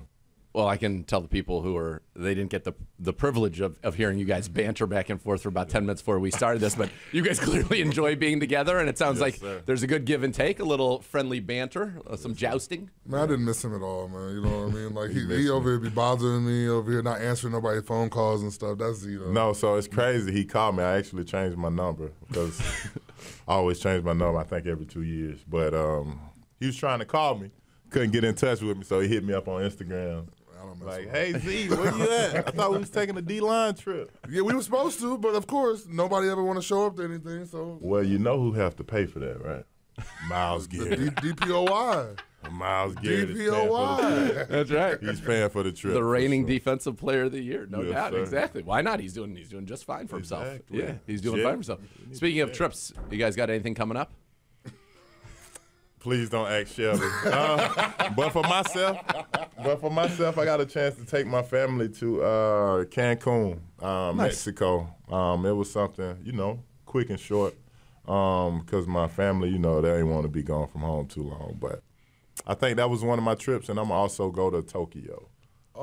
Well, I can tell the people who are they didn't get the the privilege of, of hearing you guys banter back and forth for about ten minutes before we started this, but you guys clearly enjoy being together, and it sounds Yes, like sir. there's a good give and take, a little friendly banter, uh, some jousting. Man, I didn't miss him at all, man. You know what I mean? Like he, missed he over here be bothering me over here, not answering nobody's phone calls and stuff. That's you know. No, so it's crazy. He called me. I actually changed my number because I always change my number. I think every two years. But um, he was trying to call me, couldn't get in touch with me, so he hit me up on Instagram. I don't mess Like, with hey Z, where you at? I thought we was taking a D line trip. Yeah, we were supposed to, but of course, nobody ever want to show up to anything. So Well, you know who have to pay for that, right? Myles the Garrett. D- DPOY, Myles Garrett is paying DPOY. That's right. He's paying for the trip. the reigning sure. defensive player of the year, no Yes, doubt. sir. Exactly. Why not? He's doing he's doing just fine for himself. Yeah, he's doing Jet. fine for himself. Speaking of trips, you guys got anything coming up? Please don't ask Shelby. Uh, but for myself, but for myself, I got a chance to take my family to uh, Cancun, um, Mexico. Um, it was something, you know, quick and short, because my family, you know, they didn't want to be gone from home too long. But I think that was one of my trips, and I'm also go to Tokyo.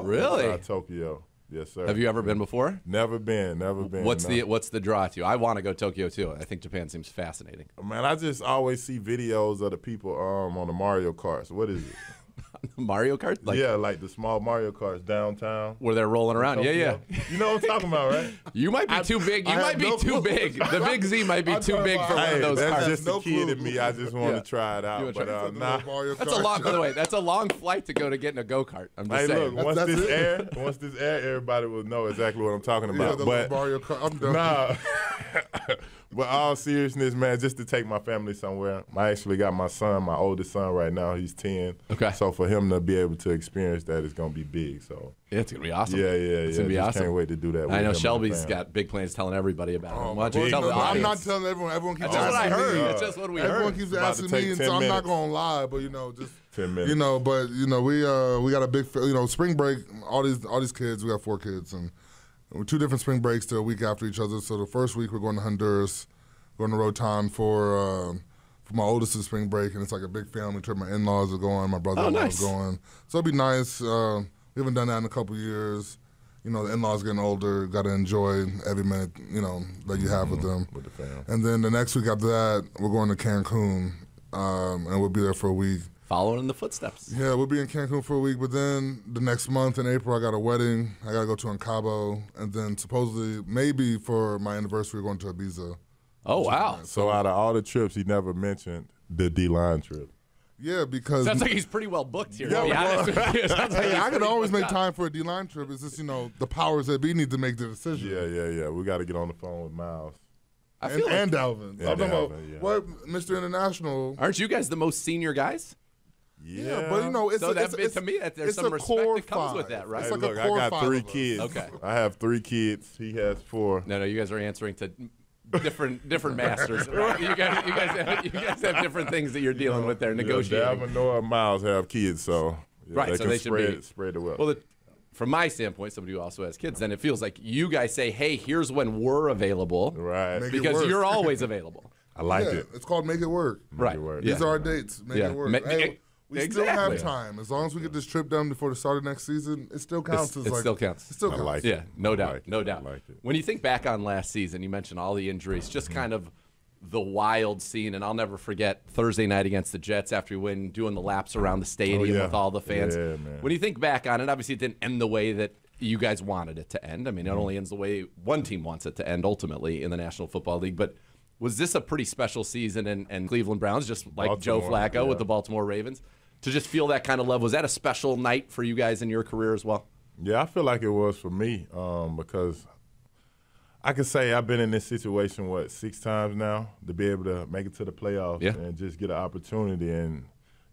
really? Uh, Tokyo, yes, sir. Have you ever been before? Never been, never been. What's no. the what's the draw to you? I want to go Tokyo too. I think Japan seems fascinating. Man, I just always see videos of the people um, on the Mario Karts. What is it? Mario Kart, like yeah, like the small Mario Karts downtown. where they're rolling around. Yeah, yeah. You know what I'm talking about, right? You might be too big. You I might be no too clue. big. The big Z might be too big about- for one of those that's cars. just No a kid clue. in me. I just want Yeah. to try it out. But uh, nah. Mario That's a Kart. long. By the way, that's a long flight to go to get in a go kart. I'm just Hey, saying. look, once That's this it. air, once this air, everybody will know exactly what I'm talking Yeah, about. the but Mario Kart. I'm done. nah. But all seriousness, man, just to take my family somewhere. I actually got my son, my oldest son, right now. He's ten. Okay. So So for him to be able to experience that is going to be big. So Yeah, it's gonna be awesome. yeah, yeah, yeah. It's gonna be Just awesome. Can't wait to do that. With I know and the Shelby's got big plans telling everybody about it. Why don't you tell no, the no, I'm not telling everyone. Everyone keeps That's what I heard. me. That's just what we Everyone heard. keeps It's about to asking me, and 10 so I'm not gonna lie, but you know, just 10 minutes. you know, but you know, we uh we got a big, you know, spring break. All these all these kids, we got four kids, and we're two different spring breaks. They're a week after each other. So the first week we're going to Honduras, going to Roatan for. Uh, for my oldest is spring break, and it's like a big family trip. My in-laws are going, my brother-in-law Oh, nice. is going, so it'll be nice. Uh, we haven't done that in a couple years. You know, the in-laws getting older, got to enjoy every minute you know that you have with them. Mm-hmm. with the fam. And then the next week after that, we're going to Cancun, um, and we'll be there for a week. Following in the footsteps. Yeah, we'll be in Cancun for a week, but then the next month in April, I got a wedding. I got to go to Cabo, and then supposedly, maybe for my anniversary, we're going to Ibiza. Oh wow! So out of all the trips, he never mentioned the D line trip. Yeah, because Sounds like he's pretty well booked here. Yeah, to be well, honest with you. Like hey, I can pretty always make up. time for a D line trip. It's just you know the powers that be need to make the decision. Yeah, yeah, yeah. We got to get on the phone with Myles. I and, feel like, and Dalvin. Yeah, I'm talking about yeah. what Mr. International. aren't you guys the most senior guys? Yeah, but you know, it's So a, that- it's, it's, to me, that there's it's some a respect core that comes five. with that, right? It's Hey, like look, a I core got three kids. Okay. I have three kids. He has four. No, no, you guys are answering to different different masters. you guys, you guys, have, you guys have different things that you're dealing with there, Yeah, negotiating. Dalvin Noah and Myles have kids, so yeah, Right, they so can they should spread, be- spread the wealth. Well, the, from my standpoint, somebody who also has kids, then it feels like you guys say, "Hey, here's when we're available," right. Make because you're always available. I like yeah, it. it's called Make It Work. right. it work. These are our dates. Make Yeah. it work. Ma- Hey, we still have time. As long as we get this trip done before the start of next season, it still counts It's- as it like still counts. It still I counts. like Yeah, it. no I doubt, like no it. doubt. Like. When you think back on last season, you mentioned all the injuries, just kind of the wild scene, and I'll never forget Thursday night against the Jets after we win, doing the laps around the stadium Oh, yeah. with all the fans. Yeah, man. When you think back on it, obviously it didn't end the way that you guys wanted it to end. I mean, Mm-hmm. it only ends the way one team wants it to end ultimately in the National Football League, but. Was this a pretty special season and, and Cleveland Browns, just like Joe Flacco yeah. with the Baltimore Ravens, to just feel that kind of love? Was that a special night for you guys in your career as well? Yeah, I feel like it was for me um, because I could say I've been in this situation what six times now to be able to make it to the playoffs Yeah. and just get an opportunity and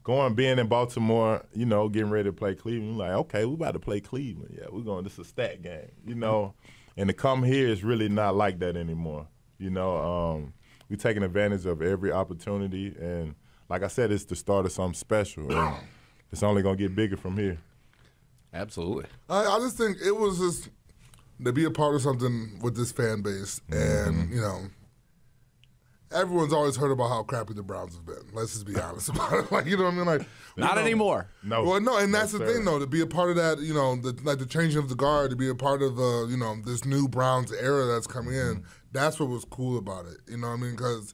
going being in Baltimore, you know, getting ready to play Cleveland. Like, okay, we about to play Cleveland. Yeah, we're going. This is a stat game, you know. And to come here is really not like that anymore. You know, um, we're taking advantage of every opportunity, and like I said, it's the start of something special. And it's only gonna get bigger from here. Absolutely. I, I just think it was just to be a part of something with this fan base, mm-hmm. and you know, everyone's always heard about how crappy the Browns have been. Let's just be honest about it. Like you know what I mean? Like Not know, anymore. No. Well, no, and that's No, the sir. thing though. To be a part of that, you know, the, like the changing of the guard, to be a part of the, you know, this new Browns era that's coming in. Mm-hmm. That's what was cool about it. You know what I mean? Because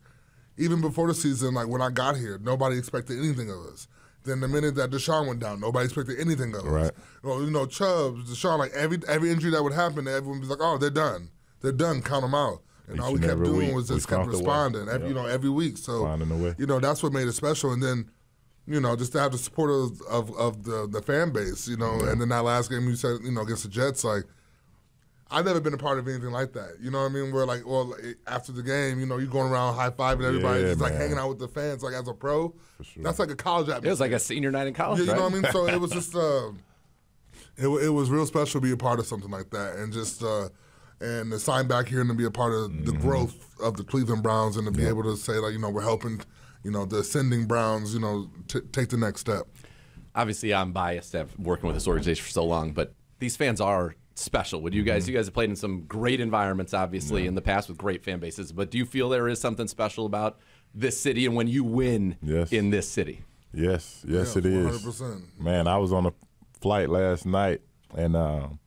even before the season, like when I got here, nobody expected anything of us. Then the minute that Deshaun went down, nobody expected anything of us. Right. Well, you know, Chubbs, Deshaun, like every every injury that would happen, everyone was like, "Oh, they're done. They're done. Count them out." And Each all we and kept doing week, was just kept responding. Every, You know, every week. So way. you know, that's what made it special. And then, you know, just to have the support of of, of the the fan base, you know, and then that last game you said, you know, against the Jets, like I've never been a part of anything like that. You know what I mean? Where like, well, after the game, you know, you're going around high fiving everybody, Yeah, just like hanging out with the fans, like as a pro. sure. That's like a college atmosphere. It was like a senior night in college, Yeah, you right? know what I mean? So it was just, uh, it, it was real special to be a part of something like that, and just uh, and to sign back here and to be a part of the Mm-hmm. growth of the Cleveland Browns, and to be able to say like, you know, we're helping, you know, the ascending Browns, you know, t- take the next step. Obviously, I'm biased after working with this organization for so long, but these fans are special. Would you guys? Mm-hmm. You guys have played in some great environments, obviously, in the past with great fan bases. But do you feel there is something special about this city and when you win Yes. in this city? Yes, yes, Yeah, it is. 100%. Man, I was on a flight last night, and um,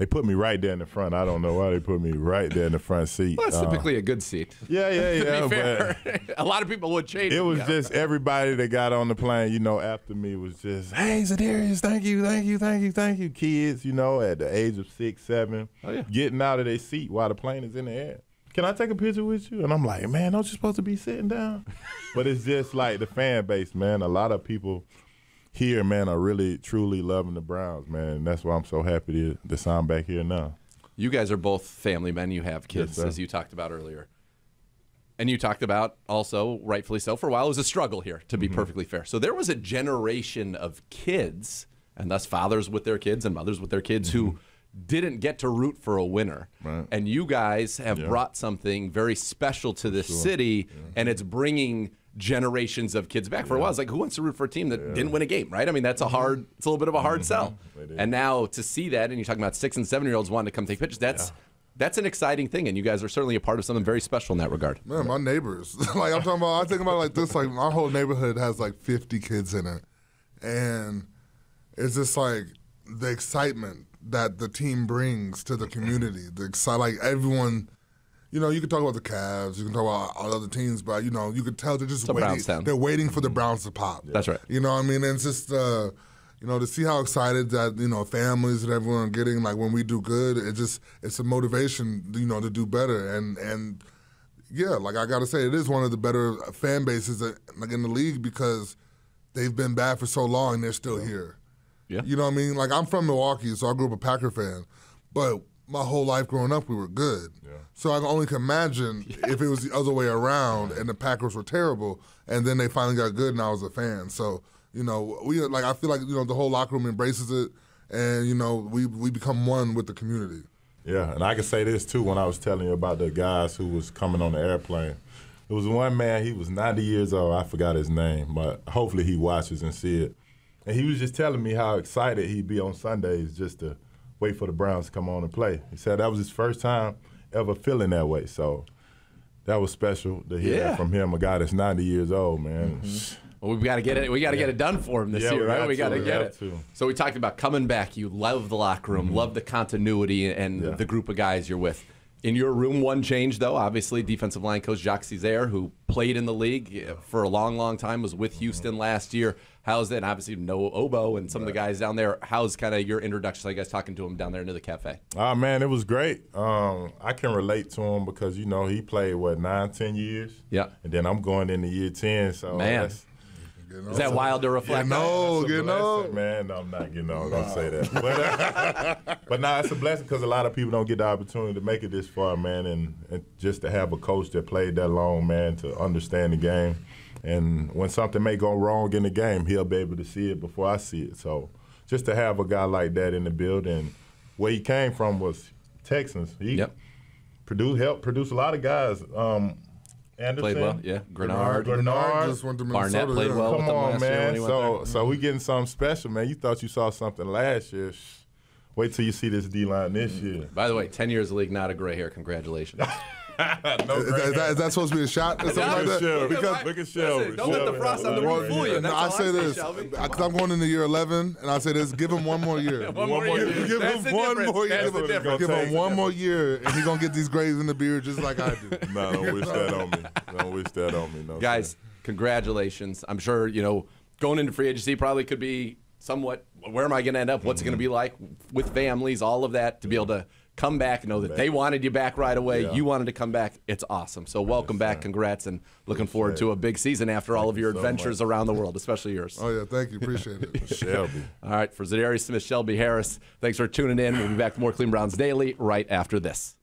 they put me right there in the front. I don't know why they put me right there in the front seat. Well, that's Uh, typically a good seat. yeah, yeah, yeah. to be but fair, a lot of people would change. it was just everybody that got on the plane, you know, after me was just, hey, Za'Darius, thank you, thank you, thank you, thank you. Kids, you know, at the age of six, seven, Oh, yeah. getting out of their seat while the plane is in the air. Can I take a picture with you? And I'm like, man, don't you supposed to be sitting down? but it's just like the fan base, man. A lot of people here, man, are really truly loving the Browns, man. And that's why I'm so happy to, to sign back here now. You guys are both family men. You have kids, sir. as you talked about earlier. and you talked about also, rightfully so, for a while, it was a struggle here, to be Mm-hmm. perfectly fair. So there was a generation of kids, and thus fathers with their kids and mothers with their kids, who didn't get to root for a winner. Mm-hmm. Right. And you guys have Yeah. brought something very special to this city, and it's bringing generations of kids back. For a while, it's like, who wants to root for a team that didn't win a game, right? I mean, that's a hard, it's a little bit of a hard sell. Mm-hmm. Is. And now to see that, and you're talking about six and seven year olds wanting to come take pictures, that's. That's an exciting thing, and you guys are certainly a part of something very special in that regard. Man, my neighbors. like I'm talking about, I think about it like this. Like my whole neighborhood has like 50 kids in it, and it's just like the excitement that the team brings to the community. The exci- like everyone. You know, you can talk about the Cavs, you can talk about all other teams, but you know, you can tell they're just a waiting. They're waiting for the Browns to pop. That's right. You know, what I mean, and it's just, uh, you know, to see how excited that you know families and everyone are getting. Like when we do good, it just it's a motivation, you know, to do better. And and yeah, like I gotta say, it is one of the better fan bases that, like in the league because they've been bad for so long and they're still here. Yeah. You know what I mean? Like I'm from Milwaukee, so I grew up a Packer fan, but my whole life growing up, we were good. So I can only can imagine if it was the other way around and the Packers were terrible, and then they finally got good, and I was a fan. So you know, we like I feel like you know the whole locker room embraces it, and you know we we become one with the community. Yeah, and I can say this too. When I was telling you about the guys who was coming on the airplane, it was one man. He was 90 years old. I forgot his name, but hopefully he watches and see it. And he was just telling me how excited he'd be on Sundays just to wait for the Browns to come on and play. He said that was his first time ever feeling that way. So that was special to hear Yeah. from him, a guy that's 90 years old, man. Mm-hmm. Well, we've got to get it. We got to get it done for him this Yeah, year, we right? got We to, got to get it. to. So we talked about coming back. You love the locker room, mm-hmm. love the continuity, and Yeah. the group of guys you're with. In your room, one change though. Obviously, defensive line coach Jacques Césaire, who played in the league uh, for a long, long time, was with Houston last year. How's that? Obviously, no Obo and some of the guys down there. How's kind of your introduction? I guess talking to him down there into the cafe. Ah man, it was great. Um, I can relate to him because you know he played what nine, ten years. Yeah. and then I'm going into year ten. So Man. that's- Is that wild to reflect? Yeah, on? no, That's a get blessing, man. No, I'm not getting old. Don't say that. But, uh, but nah, it's a blessing because a lot of people don't get the opportunity to make it this far, man. And, and just to have a coach that played that long, man, to understand the game. And when something may go wrong in the game, he'll be able to see it before I see it. So just to have a guy like that in the building, where he came from was Texans. He Yep. produced, helped produce a lot of guys. Um, Anderson, Played well, yeah. Greenard. Greenard, just went to Barnett Minnesota. played yeah. well. with Come them on, last year when man. he went So, there. so we getting something special, man. You thought you saw something last year. Wait till you see this D line this mm-hmm. year. By the way, ten years of the league, not a gray hair. Congratulations. no Is that, is, that, is that supposed to be a shot or something Look like that? Shelby. Because Look at Shelby. Don't let the frost on the a roof fool you. gray That's I say I this because uh, I'm going into year 11, and I say this: give him one more year. One more year. Give That's him one difference. more year. That's the Give him- difference. Give him Take one more year, and he's gonna get these grades in the beard just like I do. No, don't wish that on me. Don't wish that on me. No, Guys, sir. congratulations. I'm sure, you know, going into free agency probably could be somewhat where am I going to end up? What's it going to be like with families, all of that, to be able to come back, know that they wanted you back right away. Yeah. You wanted to come back. It's awesome. So welcome back. Congrats and looking forward to a big season after all of your so adventures much. around the world, especially yours. Oh yeah, thank you, appreciate it. Shelby. All right, for Za'Darius Smith, Shelby Harris, thanks for tuning in. We'll be back with more Clean Browns Daily right after this.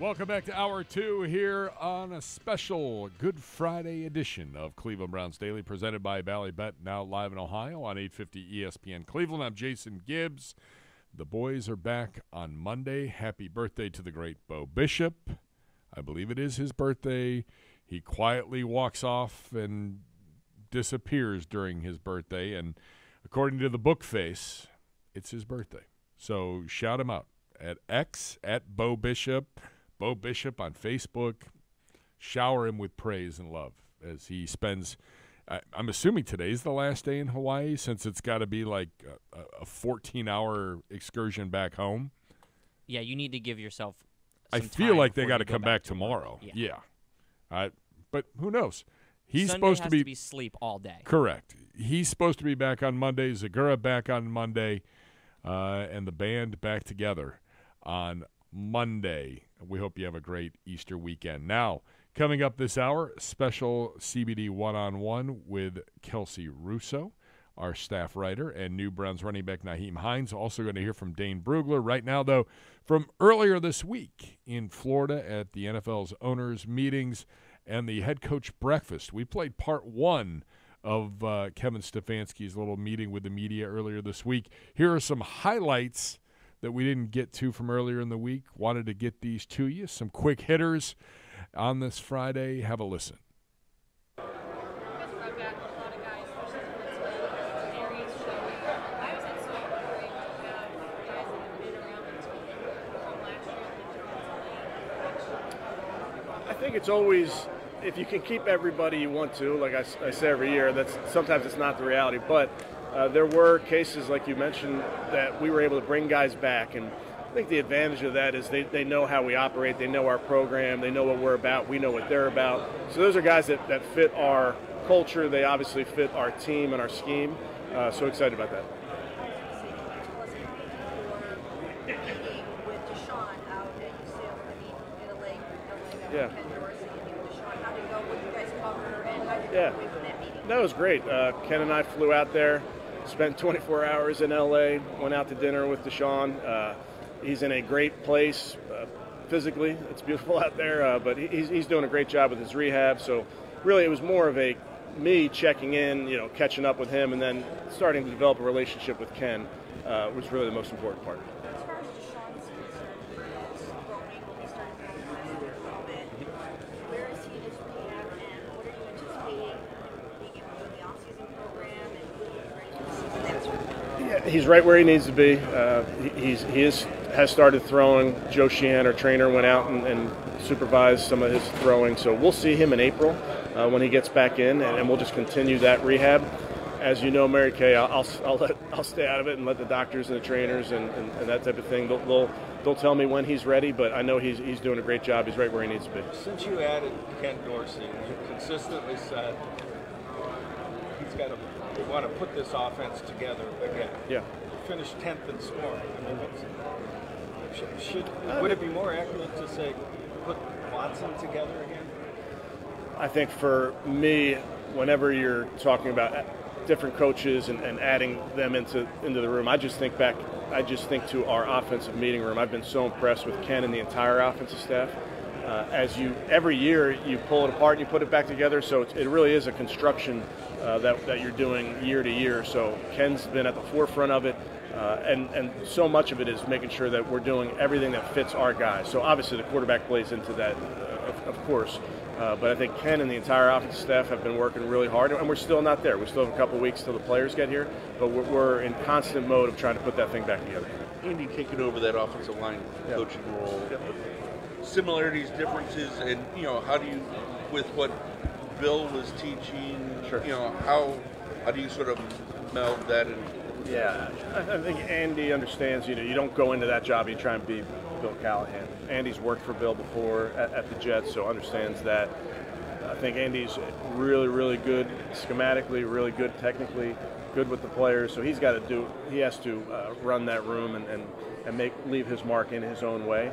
Welcome back to hour two here on a special Good Friday edition of Cleveland Browns Daily, presented by Bally Bet, now live in Ohio on 850 ESPN Cleveland. I'm Jason Gibbs. The boys are back on Monday. Happy birthday to the great Beau Bishop. I believe it is his birthday. He quietly walks off and disappears during his birthday, and according to the book face, it's his birthday. So shout him out at X at Beau Bishop, Beau Bishop on Facebook. Shower him with praise and love as he spends. I, I'm assuming today's the last day in Hawaii since it's got to be like a, a 14 hour excursion back home. Yeah, you need to give yourself. I feel like they got to come back, to work. tomorrow. Yeah. Yeah. I, but who knows? He's Sunday supposed has to be, sleep all day. correct. He's supposed to be back on Monday. Zegura back on Monday, uh, and the band back together on Monday. We hope you have a great Easter weekend. Now, coming up this hour, special CBD one on one with Kelsey Russo, our staff writer, and new Browns running back Nyheim Hines. Also going to hear from Dane Brugler. Right now, though, from earlier this week in Florida at the NFL's owners' meetings and the head coach breakfast. We played part one of uh, Kevin Stefanski's little meeting with the media earlier this week. Here are some highlights that we didn't get to from earlier in the week. Wanted to get these to you. Some quick hitters on this Friday. Have a listen. I think it's always if you can keep everybody you want to, like I say every year. That's sometimes it's not the reality, but uh, there were cases like you mentioned that we were able to bring guys back, and I think the advantage of that is they, they know how we operate, they know our program, they know what we're about, we know what they're about. So those are guys that, that fit our culture. They obviously fit our team and our scheme. Uh, so excited about that. Yeah. Yeah. That was great. Uh, Ken and I flew out there, spent 24 hours in LA, went out to dinner with Deshaun. Uh, he's in a great place uh, physically. It's beautiful out there, uh, but he's, he's doing a great job with his rehab. So, really, it was more of a me checking in, you know, catching up with him, and then starting to develop a relationship with Ken uh, was really the most important part. Yeah, he's right where he needs to be. Uh, he, he's he is has started throwing. Joe Sheehan, our trainer, went out and, and supervised some of his throwing. So we'll see him in April uh, when he gets back in, and, and we'll just continue that rehab. As you know, Mary Kay, I'll, I'll, let, I'll stay out of it and let the doctors and the trainers and, and, and that type of thing. They'll, they'll, they'll tell me when he's ready, but I know he's, he's doing a great job. He's right where he needs to be. Since you added Ken Dorsey, you consistently said he's got to we want to put this offense together again. Yeah. Finished tenth in scoring. I mean, should, should uh, would it be more accurate to say put Watson together again? I think for me, whenever you're talking about uh, different coaches and, and adding them into into the room, I just think back. I just think to our offensive meeting room. I've been so impressed with Ken and the entire offensive staff. Uh, as you every year you pull it apart and you put it back together, so it, it really is a construction uh, that, that you're doing year to year. So Ken's been at the forefront of it, uh, and and so much of it is making sure that we're doing everything that fits our guys. So obviously the quarterback plays into that, uh, of, of course. Uh, but I think Ken and the entire offensive staff have been working really hard, and we're still not there. We still have a couple weeks till the players get here, but we're, we're in constant mode of trying to put that thing back together. Andy taking over that offensive line coaching role. Similarities, differences, and you know, how do you, with what Bill was teaching, you know, how how do you sort of meld that in? Yeah, I think Andy understands. You know, you don't go into that job and you try and be Bill Callahan. Andy's worked for Bill before at, at the Jets, so understands that. I think Andy's really, really good schematically, really good technically, good with the players. So he's got to do. He has to uh, run that room and, and and make leave his mark in his own way.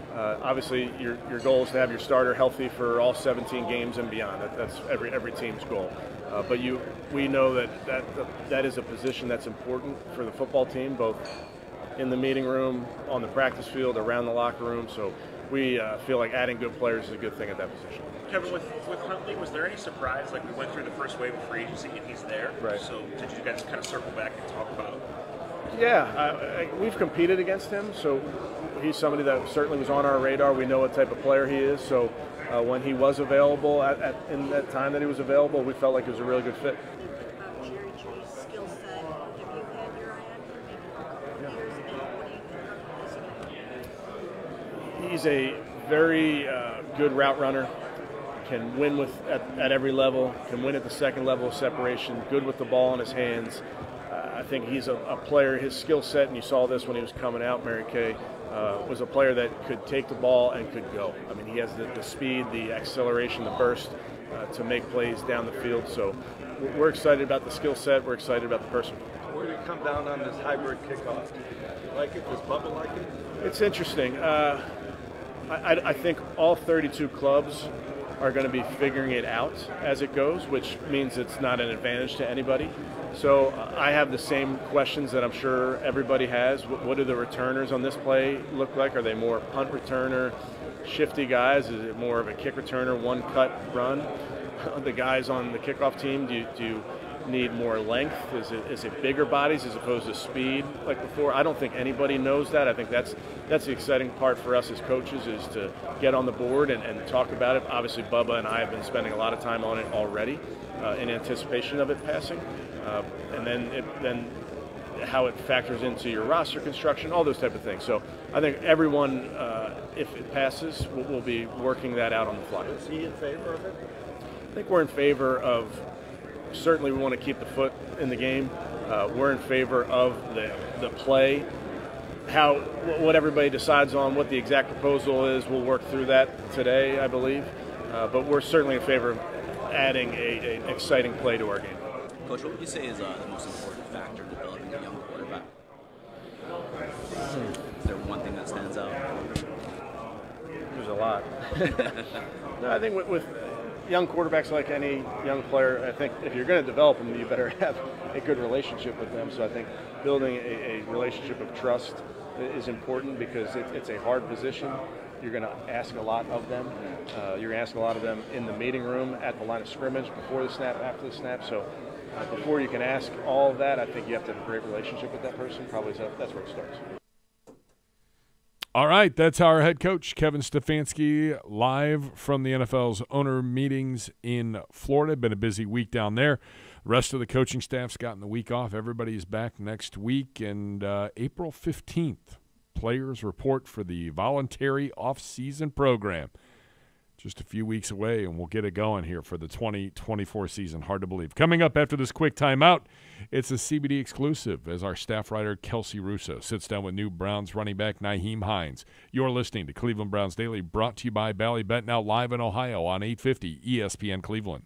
Uh, obviously, your, your goal is to have your starter healthy for all 17 games and beyond. That, that's every every team's goal. Uh, but you, we know that, that that is a position that's important for the football team, both in the meeting room, on the practice field, around the locker room. So we uh, feel like adding good players is a good thing at that position. Kevin, with, with Huntley, was there any surprise? Like we went through the first wave of free agency and he's there. Right. So did you guys kind of circle back and talk about? Yeah, uh, we've competed against him, so he's somebody that certainly was on our radar. We know what type of player he is. So uh, when he was available at, at, in that time that he was available, we felt like it was a really good fit. He's a very uh, good route runner. Can win with at, at, every level. Can win at the second level of separation. Good with the ball in his hands. Uh, I think he's a, a player. His skill set, and you saw this when he was coming out, Mary Kay, uh, was a player that could take the ball and could go. I mean, he has the, the speed, the acceleration, the burst uh, to make plays down the field. So we're excited about the skill set. We're excited about the person. Where do you come down on this hybrid kickoff? Do you like it? Does Bubba like it? It's interesting. Uh, I, I, think all 32 clubs are going to be figuring it out as it goes, which means it's not an advantage to anybody. So uh, I have the same questions that I'm sure everybody has. What, what do the returners on this play look like? Are they more punt returner, shifty guys? Is it more of a kick returner, one cut run? the guys on the kickoff team, do you, do you need more length? Is it is it bigger bodies as opposed to speed like before? I don't think anybody knows that. I think that's that's the exciting part for us as coaches is to get on the board and, and talk about it. Obviously, Bubba and I have been spending a lot of time on it already uh, in anticipation of it passing, uh, and then it, then how it factors into your roster construction, all those type of things. So I think everyone, uh, if it passes, will, will be working that out on the fly. Is he in favor of it? I think we're in favor of certainly we want to keep the foot in the game. Uh, we're in favor of the, the play. How what everybody decides on what the exact proposal is, we'll work through that today, I believe. Uh, but we're certainly in favor of adding a, an exciting play to our game. Coach, what would you say is uh, the most important factor in developing a young quarterback? Is there one thing that stands out? There's a lot. no, I think with, with young quarterbacks, like any young player, I think if you're going to develop them, you better have a good relationship with them. So I think building a, a relationship of trust is important because it, it's a hard position. You're going to ask a lot of them. Uh, you're going to ask a lot of them in the meeting room, at the line of scrimmage, before the snap, after the snap. So uh, before you can ask all of that, I think you have to have a great relationship with that person. Probably that's where it starts. All right, that's our head coach, Kevin Stefanski, live from the NFL's owner meetings in Florida. Been a busy week down there. The rest of the coaching staff's gotten the week off. Everybody's back next week, and uh, April 15th, players report for the voluntary off-season program just a few weeks away, and we'll get it going here for the 2024 season. Hard to believe. Coming up after this quick timeout, it's a CBD exclusive as our staff writer Kelsey Russo sits down with new Browns running back Nyheim Hines. You're listening to Cleveland Browns Daily, brought to you by Bally Bet, now live in Ohio on 850 ESPN Cleveland.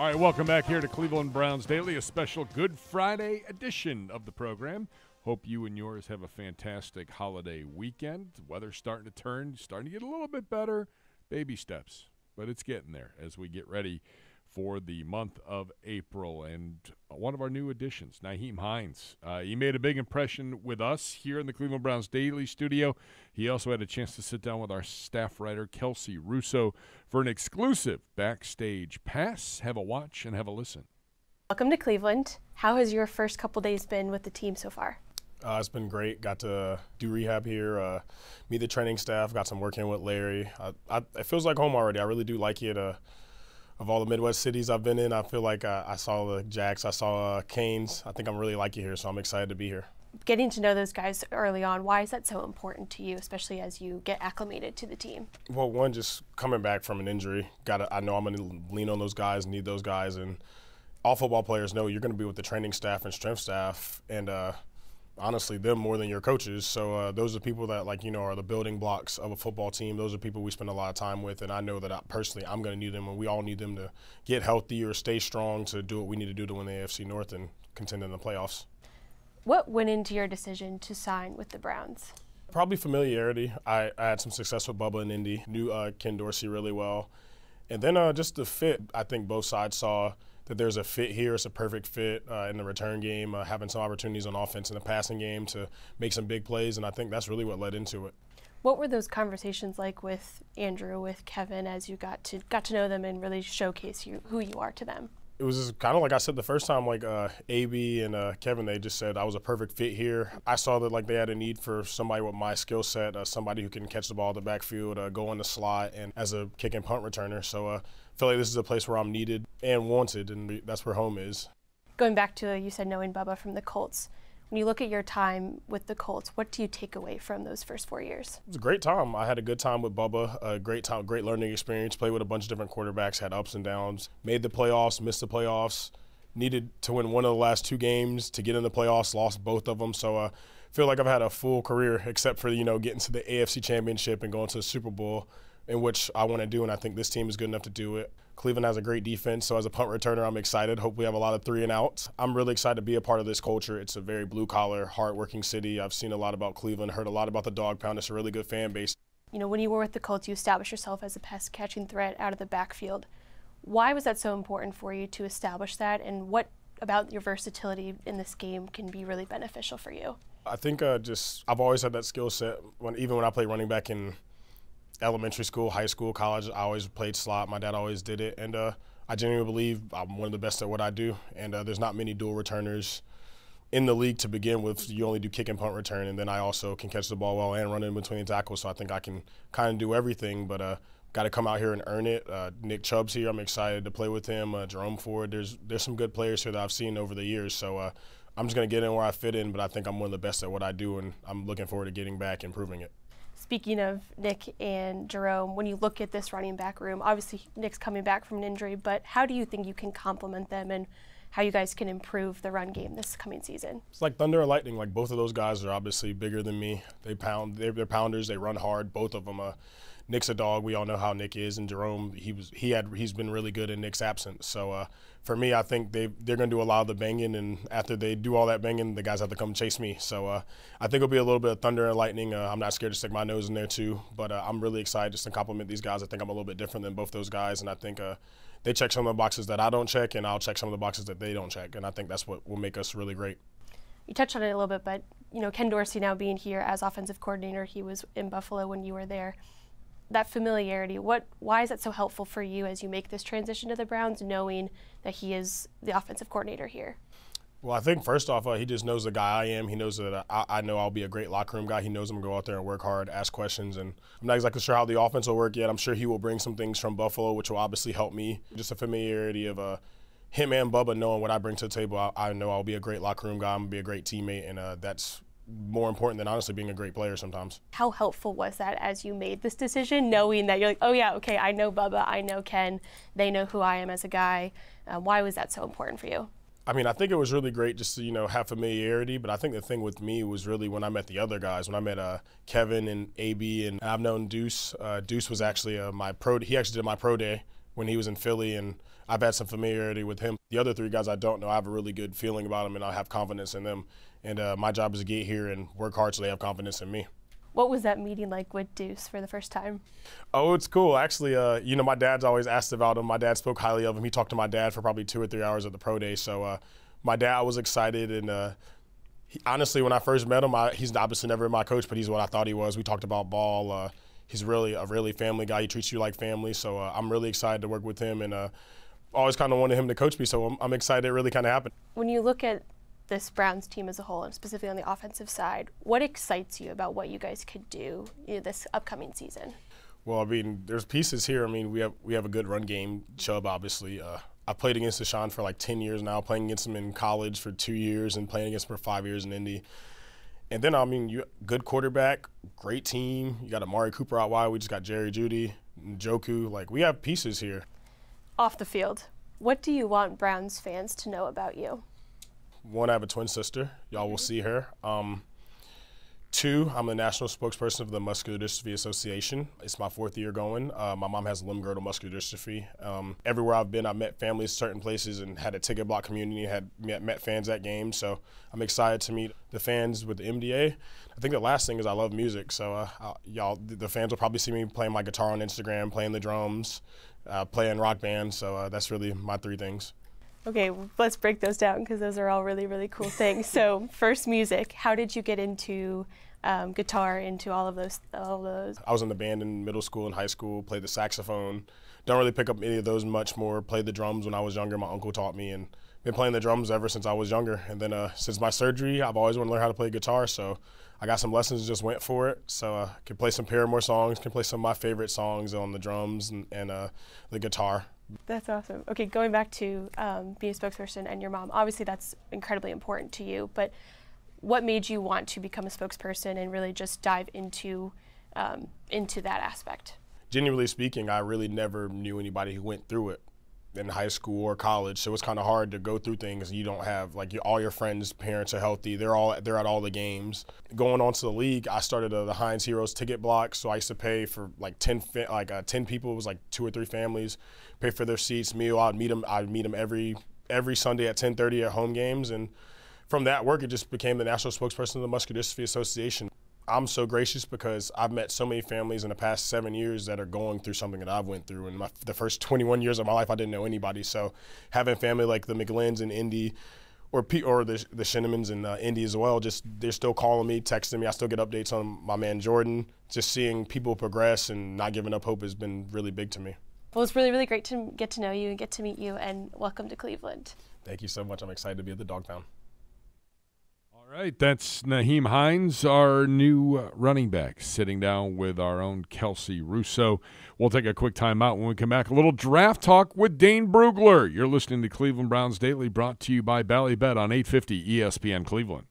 All right, welcome back here to Cleveland Browns Daily, a special Good Friday edition of the program. Hope you and yours have a fantastic holiday weekend. Weather's starting to turn, starting to get a little bit better. Baby steps, but it's getting there as we get ready for the month of April. And one of our new additions, Nyheim Hines. Uh, he made a big impression with us here in the Cleveland Browns Daily Studio. He also had a chance to sit down with our staff writer, Kelsey Russo, for an exclusive backstage pass. Have a watch and have a listen. Welcome to Cleveland. How has your first couple days been with the team so far? Uh, it's been great. Got to do rehab here, uh, meet the training staff, got some work in with Larry. I, I, it feels like home already. I really do like it. Uh, of all the Midwest cities I've been in, I feel like uh, I saw the Jacks, I saw uh, Canes. I think I'm really like it here, so I'm excited to be here. Getting to know those guys early on, why is that so important to you, especially as you get acclimated to the team? Well, one, just coming back from an injury, got I know I'm going to lean on those guys, need those guys, and all football players know you're going to be with the training staff and strength staff, and uh, honestly them more than your coaches. So uh, those are people that like you know are the building blocks of a football team. Those are people we spend a lot of time with, and I know that I, personally I'm going to need them, and we all need them to get healthy or stay strong to do what we need to do to win the AFC North and contend in the playoffs. What went into your decision to sign with the Browns? Probably familiarity. I, I had some success with Bubba and Indy, knew uh, Ken Dorsey really well, and then uh, just the fit. I think both sides saw that there's a fit here. It's a perfect fit uh, in the return game, uh, having some opportunities on offense in the passing game to make some big plays, and I think that's really what led into it. What were those conversations like with Andrew, with Kevin, as you got to got to know them and really showcase you, who you are to them? it was kind of like I said the first time, like uh, AB and uh, Kevin, they just said I was a perfect fit here. I saw that like they had a need for somebody with my skill set, uh, somebody who can catch the ball in the backfield, uh, go in the slot, and as a kick and punt returner. So uh, feel like this is a place where I'm needed and wanted, and that's where home is. Going back to you said knowing Bubba from the Colts, when you look at your time with the Colts, what do you take away from those first four years? It was a great time. I had a good time with Bubba, a great time, great learning experience. Played with a bunch of different quarterbacks, had ups and downs. Made the playoffs, missed the playoffs. Needed to win one of the last two games to get in the playoffs. Lost both of them. So I uh, feel like I've had a full career, except for you know getting to the AFC Championship and going to the Super Bowl, in which I want to do, and I think this team is good enough to do it. Cleveland has a great defense, so as a punt returner, I'm excited. Hope we have a lot of three and outs. I'm really excited to be a part of this culture. It's a very blue collar, hardworking city. I've seen a lot about Cleveland, heard a lot about the dog pound. It's a really good fan base. You know, when you were with the Colts, you established yourself as a pass catching threat out of the backfield. Why was that so important for you to establish that, and what about your versatility in this game can be really beneficial for you? I think uh, just I've always had that skill set. When even when I played running back in elementary school, high school, college. I always played slot. My dad always did it, and uh, I genuinely believe I'm one of the best at what I do. And uh, there's not many dual returners in the league to begin with. You only do kick and punt return, and then I also can catch the ball well and run in between tackles. So I think I can kind of do everything, but. Uh, Got to come out here and earn it. Uh, Nick Chubb's here. I'm excited to play with him. Uh, Jerome Ford. There's there's some good players here that I've seen over the years. So uh, I'm just gonna get in where I fit in. But I think I'm one of the best at what I do, and I'm looking forward to getting back and proving it. Speaking of Nick and Jerome, when you look at this running back room, obviously Nick's coming back from an injury, but how do you think you can complement them and how you guys can improve the run game this coming season? It's like thunder and lightning. Like both of those guys are obviously bigger than me. They pound. They're, they're pounders. They run hard. Both of them. Uh, Nick's a dog. We all know how Nick is, and Jerome he was he had he's been really good in Nick's absence. So uh, for me, I think they they're going to do a lot of the banging, and after they do all that banging, the guys have to come chase me. So uh, I think it'll be a little bit of thunder and lightning. Uh, I'm not scared to stick my nose in there too, but uh, I'm really excited just to compliment these guys. I think I'm a little bit different than both those guys, and I think uh, they check some of the boxes that I don't check, and I'll check some of the boxes that they don't check, and I think that's what will make us really great. You touched on it a little bit, but you know Ken Dorsey now being here as offensive coordinator, he was in Buffalo when you were there that familiarity, what why is that so helpful for you as you make this transition to the Browns, knowing that he is the offensive coordinator here? Well, I think first off, uh, he just knows the guy I am. He knows that I, I, know I'll be a great locker room guy. He knows I'm gonna go out there and work hard, ask questions, and I'm not exactly sure how the offense will work yet. I'm sure he will bring some things from Buffalo, which will obviously help me. Just a familiarity of uh, him and Bubba knowing what I bring to the table. I, I, know I'll be a great locker room guy. I'm gonna be a great teammate, and uh, that's more important than honestly being a great player sometimes. How helpful was that as you made this decision, knowing that you're like, oh yeah, okay, I know Bubba, I know Ken, they know who I am as a guy. Uh, why was that so important for you? I mean, I think it was really great just to you know have familiarity. But I think the thing with me was really when I met the other guys. When I met uh, Kevin and AB, and I've known Duce. Uh, Duce was actually uh, my pro. He actually did my pro day when he was in Philly, and I've had some familiarity with him. The other three guys I don't know, I have a really good feeling about them, and I have confidence in them. And uh, my job is to get here and work hard so they have confidence in me. What was that meeting like with Duce for the first time? Oh, it's cool. Actually, uh, you know, my dad's always asked about him. My dad spoke highly of him. He talked to my dad for probably two or three hours at the pro day. So uh, my dad was excited, and uh, he, honestly, when I first met him, I, he's obviously never my coach, but he's what I thought he was. We talked about ball. Uh, he's really a really family guy. He treats you like family. So uh, I'm really excited to work with him, and uh, always kind of wanted him to coach me. So I'm, I'm excited it really kind of happened. When you look at this Browns team as a whole, and specifically on the offensive side, what excites you about what you guys could do you know, this upcoming season? Well, I mean, there's pieces here. I mean, we have we have a good run game. Chubb, obviously. Uh, I played against Deshaun for like 10 years now, playing against him in college for two years and playing against him for five years in Indy. And then, I mean, you good quarterback, great team. You got Amari Cooper out wide. We just got Jerry Jeudy, Njoku. Like, we have pieces here. Off the field, what do you want Browns fans to know about you? One, I have a twin sister. Y'all will see her. Um, Two, I'm the national spokesperson of the Muscular Dystrophy Association. It's my fourth year going. Uh, my mom has limb girdle muscular dystrophy. Um, everywhere I've been, I've met families, certain places, and had a ticket block community. Had met, met fans at games, so I'm excited to meet the fans with the MDA. I think the last thing is I love music, so uh, y'all, the fans will probably see me playing my guitar on Instagram, playing the drums, uh, playing rock band. So uh, that's really my three things. Okay, let's break those down because those are all really, really cool things. so, first, music. How did you get into um, guitar, into all of those? All those. I was in the band in middle school and high school. Played the saxophone. Don't really pick up any of those much more. Played the drums when I was younger. My uncle taught me, and been playing the drums ever since I was younger. And then uh, since my surgery, I've always wanted to learn how to play guitar. So I got some lessons, and just went for it. So I uh, can play some Paramore songs, can play some of my favorite songs on the drums and, and uh, the guitar. That's awesome. Okay, going back to um, being a spokesperson and your mom, obviously that's incredibly important to you, but what made you want to become a spokesperson and really just dive into um, into that aspect? Genuinely speaking, I really never knew anybody who went through it in high school or college, so it's kind of hard to go through things. You don't have like you, all your friends' parents are healthy. They're all they're at all the games. Going on to the league, I started a, the Hines Heroes ticket block, so I used to pay for like ten like uh, ten people. It was like two or three families, pay for their seats, meal. I'd meet them. I'd meet them every every Sunday at 10:30 at home games, and from that work, it just became the national spokesperson of the Muscular Dystrophy Association. I'm so gracious because I've met so many families in the past seven years that are going through something that I've went through. In my, the first 21 years of my life, I didn't know anybody. So having family like the McGlynn's in Indy, or P, or the the Shinnemans in uh, Indy as well, just they're still calling me, texting me. I still get updates on my man Jordan. Just seeing people progress and not giving up hope has been really big to me. Well, it's really really great to get to know you and get to meet you. And welcome to Cleveland. Thank you so much. I'm excited to be at the Dog Pound. Right, that's Nyheim Hines, our new uh, running back, sitting down with our own Kelsey Russo. We'll take a quick timeout when we come back. A little draft talk with Dane Brugler. You're listening to Cleveland Browns Daily, brought to you by Bally Bet on 850 ESPN Cleveland.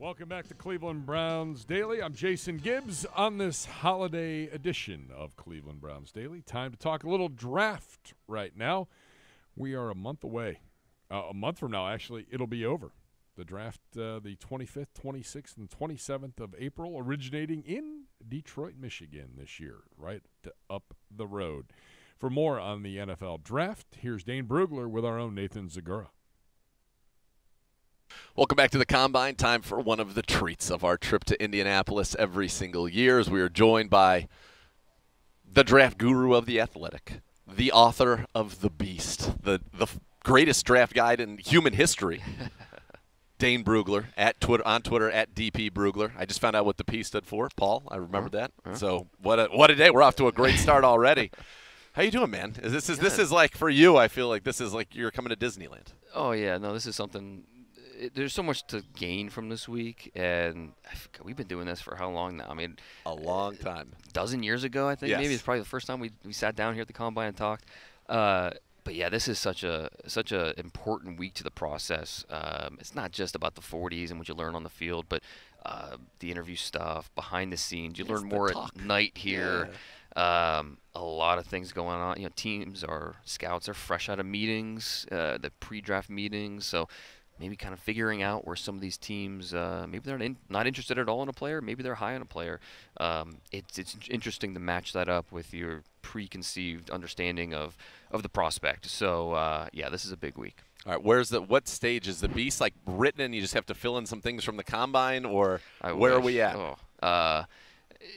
Welcome back to Cleveland Browns Daily. I'm Jason Gibbs on this holiday edition of Cleveland Browns Daily. Time to talk a little draft right now. We are a month away. Uh, a month from now, actually, it'll be over. The draft, uh, the 25th, 26th, and 27th of April, originating in Detroit, Michigan this year, right up the road. For more on the NFL draft, here's Dane Brugler with our own Nathan Zegura. Welcome back to the Combine. Time for one of the treats of our trip to Indianapolis every single year as we are joined by the draft guru of the athletic, the author of The Beast, the, the greatest draft guide in human history. Dane Brugler at Twitter on Twitter at DP Brugler. I just found out what the P stood for. Paul, I remembered that. So what a what a day. We're off to a great start already. How you doing, man? Is this is this is like for you? I feel like this is like you're coming to Disneyland. Oh yeah, no, this is something. It, there's so much to gain from this week, and we've been doing this for how long now? I mean, a long time. a dozen years ago, I think maybe it's probably the first time we, we sat down here at the combine and talked. Uh, but yeah, this is such a such a important week to the process. Um, it's not just about the 40s and what you learn on the field, but uh, the interview stuff behind the scenes. You It's learn more talk. at night here. Um, a lot of things going on. You know, teams are scouts are fresh out of meetings, uh, the pre-draft meetings, so maybe kind of figuring out where some of these teams uh, maybe they're in, not interested at all in a player, maybe they're high on a player. Um, it's it's interesting to match that up with your preconceived understanding of of the prospect. So uh, yeah, this is a big week. All right, where's the what stage is the beast like written and you just have to fill in some things from the combine or I where are we at? Oh, uh,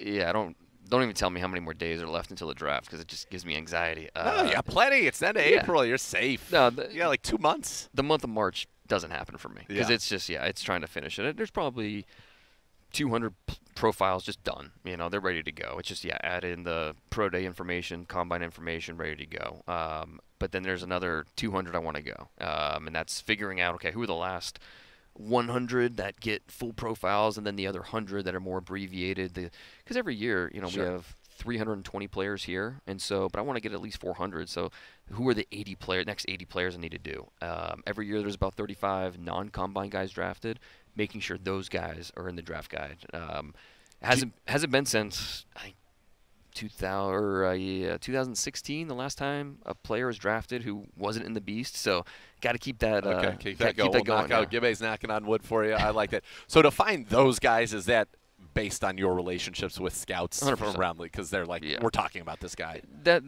yeah, I don't. Don't even tell me how many more days are left until the draft because it just gives me anxiety. Uh, you got plenty. It's the end of yeah. April. You're safe. No, the, yeah, like two months. The month of March doesn't happen for me because Yeah. it's just yeah, it's trying to finish it. There's probably 200 p- profiles just done. You know, they're ready to go. It's just yeah, add in the pro day information, combine information, ready to go. Um, but then there's another 200 I want to go, um, and that's figuring out okay who are the last 100 that get full profiles, and then the other 100 that are more abbreviated. Because every year, you know, Sure. we have 320 players here, and so, but I want to get at least 400. So, who are the 80 player next 80 players I need to do? Um, every year, there's about 35 non-combine guys drafted, making sure those guys are in the draft guide. Um, hasn't hasn't been since I 2000 or uh, yeah, 2016, the last time a player was drafted who wasn't in the beast. So, got to keep that. Okay, uh, keep gotta that going. Keep that we'll going. knock out. Gibbe's knocking on wood for you. I like that. So to find those guys, is that based on your relationships with scouts from 100%. around the Because they're like, we're talking about this guy. that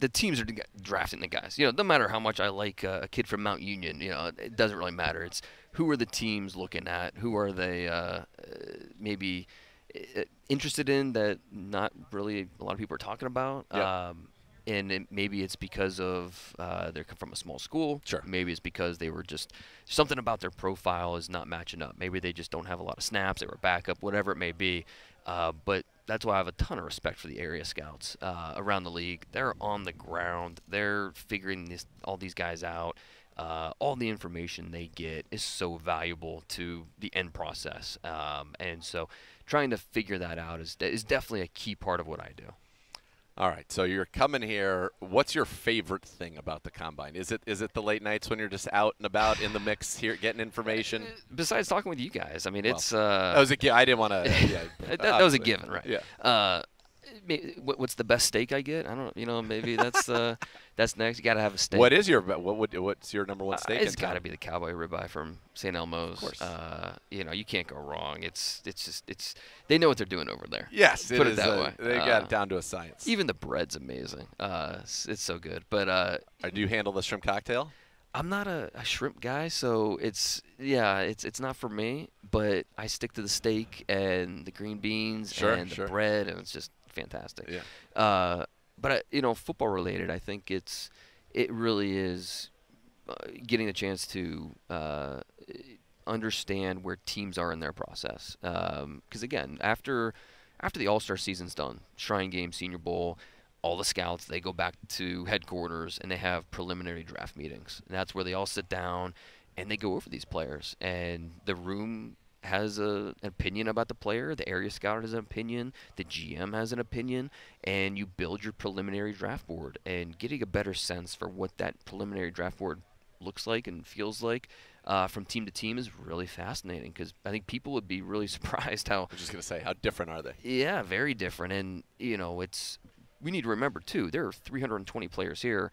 the teams are drafting the guys. You know, no matter how much I like uh, a kid from Mount Union, you know, it doesn't really matter. It's who are the teams looking at? Who are they uh, uh, maybe uh, interested in that not really a lot of people are talking about? Yeah. Um, and it, maybe it's because of uh, they're from a small school. Sure. Maybe it's because they were just something about their profile is not matching up. Maybe they just don't have a lot of snaps. They were backup, whatever it may be. Uh, but that's why I have a ton of respect for the area scouts uh, around the league. They're on the ground. They're figuring this, all these guys out. Uh, all the information they get is so valuable to the end process, um, and so trying to figure that out is is definitely a key part of what I do. All right, so you're coming here. What's your favorite thing about the combine? Is it is it the late nights when you're just out and about in the mix here, getting information? Besides talking with you guys, I mean, Well, it's uh, that was a gi- I didn't wanna- yeah, that, that was a given, right? Yeah. Uh, what's the best steak I get? I don't, you know, maybe that's uh, that's next. You got to have a steak. What is your what would what's your number one Uh, steak? It's in got to be the cowboy ribeye from St. Elmo's. Of course. Uh, you know, you can't go wrong. It's it's just it's they know what they're doing over there. Yes, put it that a- way. they got Uh, it down to a science. Even the bread's amazing. Uh, it's, it's so good. But uh, do you handle the shrimp cocktail? I'm not a, a shrimp guy, so it's yeah, it's it's not for me. But I stick to the steak and the green beans Sure, and sure. the bread, and it's just fantastic. Yeah. Uh, but I, you know, football related, I think it's it really is uh, getting the chance to uh, understand where teams are in their process. Because again, after after the All Star season's done, Shrine Game, Senior Bowl, all the scouts they go back to headquarters and they have preliminary draft meetings, and that's where they all sit down and they go over these players, and the room has a, an opinion about the player, the area scout has an opinion, the GM has an opinion, and you build your preliminary draft board and getting a better sense for what that preliminary draft board looks like and feels like uh, from team to team is really fascinating because I think people would be really surprised how. I was just gonna say, how different are they? Yeah, very different, and you know, it's we need to remember too. There are 320 players here.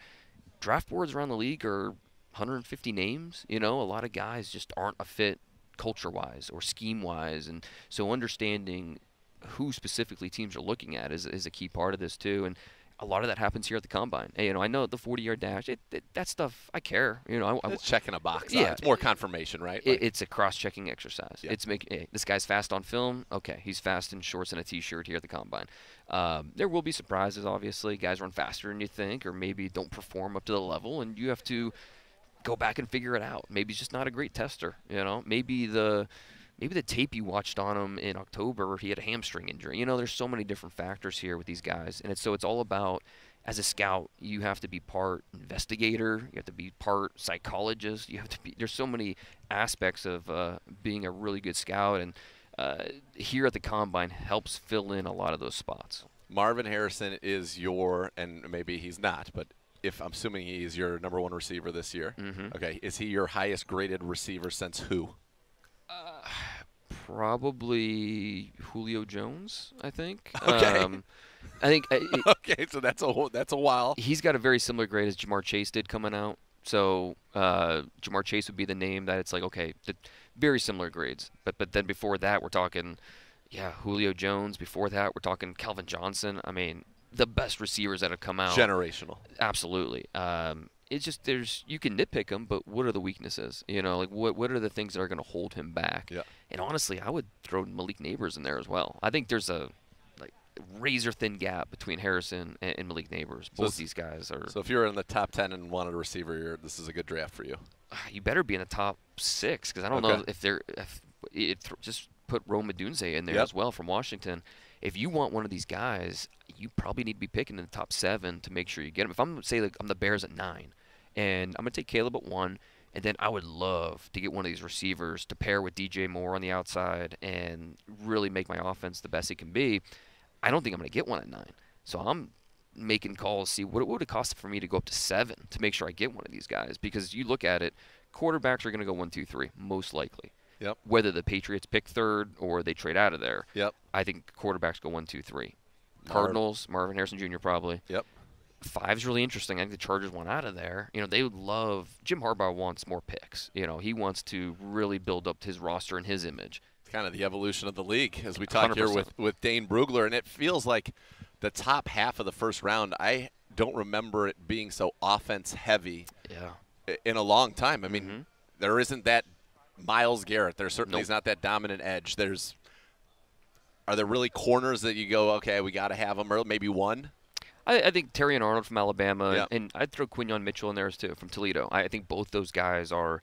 Draft boards around the league are 150 names. You know, a lot of guys just aren't a fit culture-wise or scheme-wise, and so understanding who specifically teams are looking at is, is a key part of this too. And a lot of that happens here at the combine. Hey, you know, I know the 40-yard dash. It, it, that stuff, I care. You know, I, It's checking a box. Yeah, it's more confirmation, right? It, it's a cross-checking exercise. Yeah. It's making hey, this guy's fast on film. Okay, he's fast in shorts and a t-shirt here at the combine. Um, there will be surprises, obviously. Guys run faster than you think, or maybe don't perform up to the level, and you have to go back and figure it out. Maybe he's just not a great tester. You know, maybe the maybe the tape you watched on him in October, he had a hamstring injury. You know, there's so many different factors here with these guys, and it's so it's all about as a scout, you have to be part investigator, you have to be part psychologist, you have to be. There's so many aspects of uh, being a really good scout, and uh, here at the combine helps fill in a lot of those spots. Marvin Harrison is your, and maybe he's not, but if I'm assuming he's your number one receiver this year. Mhm. Okay, is he your highest graded receiver since who? Probably Julio Jones, I think. Okay. Um, I think. uh, it- okay, so that's a whole- that's a while. He's got a very similar grade as Ja'Marr Chase did coming out. So uh, Ja'Marr Chase would be the name that it's like okay, the, very similar grades. But but then before that, we're talking, yeah, Julio Jones. Before that, we're talking Calvin Johnson. I mean, the best receivers that have come out. Generational. Absolutely. Um, it's just there's you can nitpick him, but what are the weaknesses? You know, like what what are the things that are going to hold him back? Yeah. And honestly, I would throw Malik Nabers in there as well. I think there's a like razor thin gap between Harrison and, and Malik Nabers. Both s- these guys are. So if you're in the top ten and wanted a receiver, you're, this is a good draft for you. you better be in the top six because I don't know if they're if it just put Rome Odunze in there Yep. as well from Washington. If you want one of these guys, you probably need to be picking in the top seven to make sure you get him. If I'm say like I'm the Bears at nine, and I'm gonna take Caleb at one, and then I would love to get one of these receivers to pair with DJ Moore on the outside and really make my offense the best it can be. I don't think I'm gonna get one at nine, so I'm making calls see what it would it cost for me to go up to seven to make sure I get one of these guys because you look at it, quarterbacks are going to go one, two, three, most likely. Yep. Whether the Patriots pick third or they trade out of there. Yep. I think quarterbacks go one, two, three. Marv- Cardinals, Marvin Harrison Jr. probably. Yep. Five's really interesting. I think the Chargers want out of there. You know, they would love Jim Harbaugh wants more picks. You know, he wants to really build up his roster and his image. It's kind of the evolution of the league as we talk here 100%. with, with Dane Brugler, and it feels like the top half of the first round. I don't remember it being so offense heavy. Yeah. In a long time. I mean, mm-hmm. there isn't that Myles Garrett. There certainly is not that dominant edge. There's. Are there really corners that you go, okay, we got to have them, or maybe one? I, I think Terrion Arnold from Alabama, Yeah. and I'd throw Quinyon Mitchell in there too from Toledo. I, I think both those guys are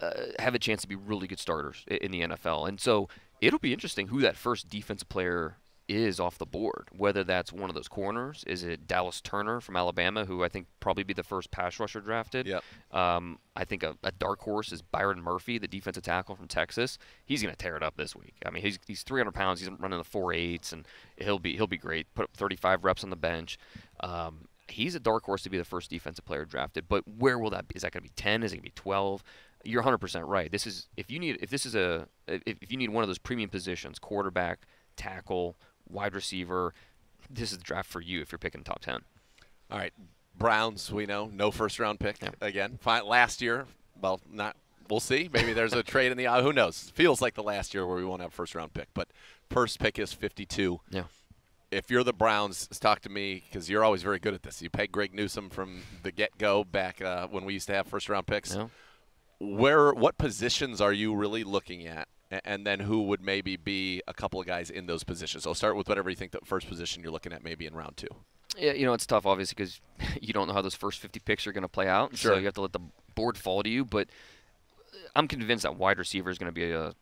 uh, have a chance to be really good starters in the NFL, and so it'll be interesting who that first defensive player is off the board. Whether that's one of those corners, is it Dallas Turner from Alabama, who I think probably be the first pass rusher drafted. Yep. Um, I think a, a dark horse is Byron Murphy, the defensive tackle from Texas. He's going to tear it up this week. I mean, he's he's 300 pounds. He's running the four eights, and he'll be he'll be great. Put up 35 reps on the bench. Um, he's a dark horse to be the first defensive player drafted. But where will that be? Is that going to be 10? Is it going to be 12? You're 100% right. This is if you need if this is a if, if you need one of those premium positions, quarterback, tackle, wide receiver, this is the draft for you if you're picking top 10. All right, Browns. We know no first round pick again. Fine. Last year, well, not. We'll see. Maybe there's a trade in the. Who knows? Feels like the last year where we won't have first round pick. But first pick is 52. Yeah. If you're the Browns, talk to me because you're always very good at this. You paid Greg Newsome from the get go back uh, when we used to have first round picks. Yeah. Where, what positions are you really looking at? And then who would maybe be a couple of guys in those positions? I'll start with whatever you think the first position you're looking at maybe in round two. Yeah, you know it's tough, obviously, because you don't know how those first 50 picks are going to play out. Sure. So you have to let the board fall to you. But I'm convinced that wide receiver is going to be a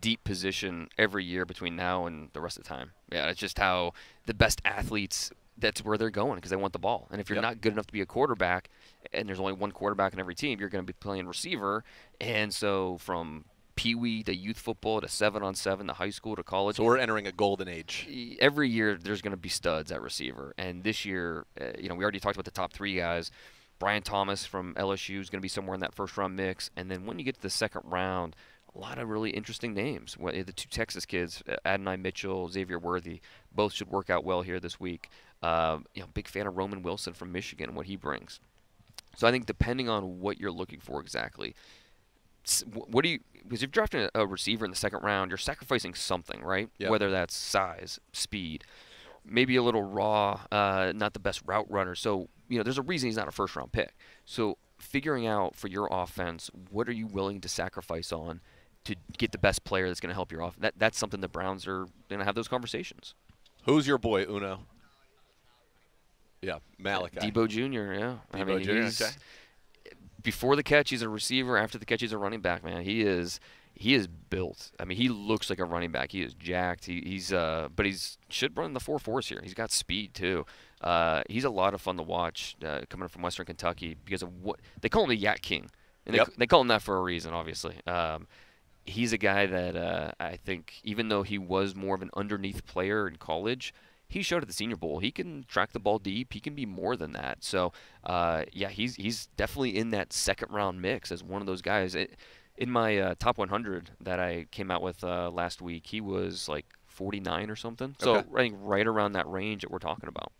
deep position every year between now and the rest of the time. Yeah, it's just how the best athletes. That's where they're going because they want the ball. And if you're Yep. not good enough to be a quarterback, and there's only one quarterback in every team, you're going to be playing receiver. And so from pee wee to youth football to seven on seven to high school to college. So we're entering a golden age. Every year there's going to be studs at receiver, and this year, uh, you know, we already talked about the top three guys. Brian Thomas from LSU is going to be somewhere in that first round mix. And then when you get to the second round, a lot of really interesting names. The two Texas kids, uh, Adonai Mitchell, Xavier Worthy, both should work out well here this week. Um, you know, big fan of Roman Wilson from Michigan and what he brings. So I think depending on what you're looking for exactly, what do you? Because if you're drafting a- receiver in the second round, you're sacrificing something, right? Yeah. Whether that's size, speed, maybe a little raw, uh, not the best route runner. So you know, there's a reason he's not a first round pick. So figuring out for your offense, what are you willing to sacrifice on to get the best player that's going to help your offense? That that's something the Browns are going to have those conversations. Who's your boy, Uno? Yeah, Malachi. Deebo Jr. Yeah, I Deebo mean, Jr.. before the catch, he's a receiver. After the catch, he's a running back. Man, he is he is built. I mean, he looks like a running back. He is jacked. He, he's uh, but he's should run the four fours here. He's got speed too. Uh, he's a lot of fun to watch uh, coming from Western Kentucky because of what they call him the Yak King, and Yep. they, they call him that for a reason, obviously. Um, he's a guy that uh, I think, even though he was more of an underneath player in college, he showed at the Senior Bowl he can track the ball deep. He can be more than that. So, uh, yeah, he's he's definitely in that second round mix as one of those guys. It, in my uh, top 100 that I came out with uh, last week, he was like 49 or something. So Okay. I think right around that range that we're talking about.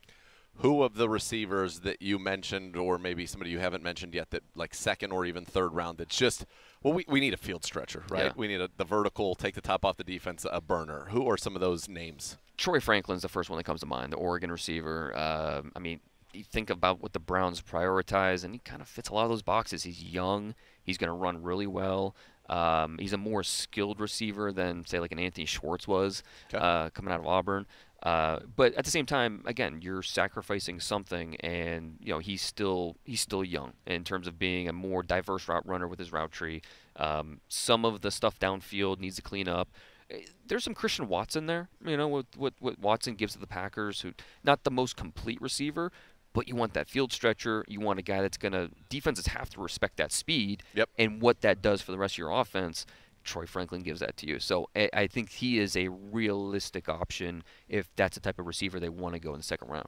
Who of the receivers that you mentioned, or maybe somebody you haven't mentioned yet, that like second or even third round, that's just well, we, we need a field stretcher, right? Yeah. We need a, the vertical, take the top off the defense, a burner. Who are some of those names? Troy Franklin's the first one that comes to mind, the Oregon receiver. Um, I mean, you think about what the Browns prioritize, and he kind of fits a lot of those boxes. He's young. He's going to run really well. Um, he's a more skilled receiver than, say, like an Anthony Schwartz was uh, coming out of Auburn. Uh, but at the same time, again, you're sacrificing something, and you know he's still he's still young in terms of being a more diverse route runner with his route tree. Um, some of the stuff downfield needs to clean up. Eh, There's some Christian Watson there, you know, what what what Watson gives to the Packers, who not the most complete receiver, but you want that field stretcher. You want a guy that's gonna defenses have to respect that speed Yep. and what that does for the rest of your offense. Troy Franklin gives that to you. So I, I think he is a realistic option if that's the type of receiver they want to go in the second round.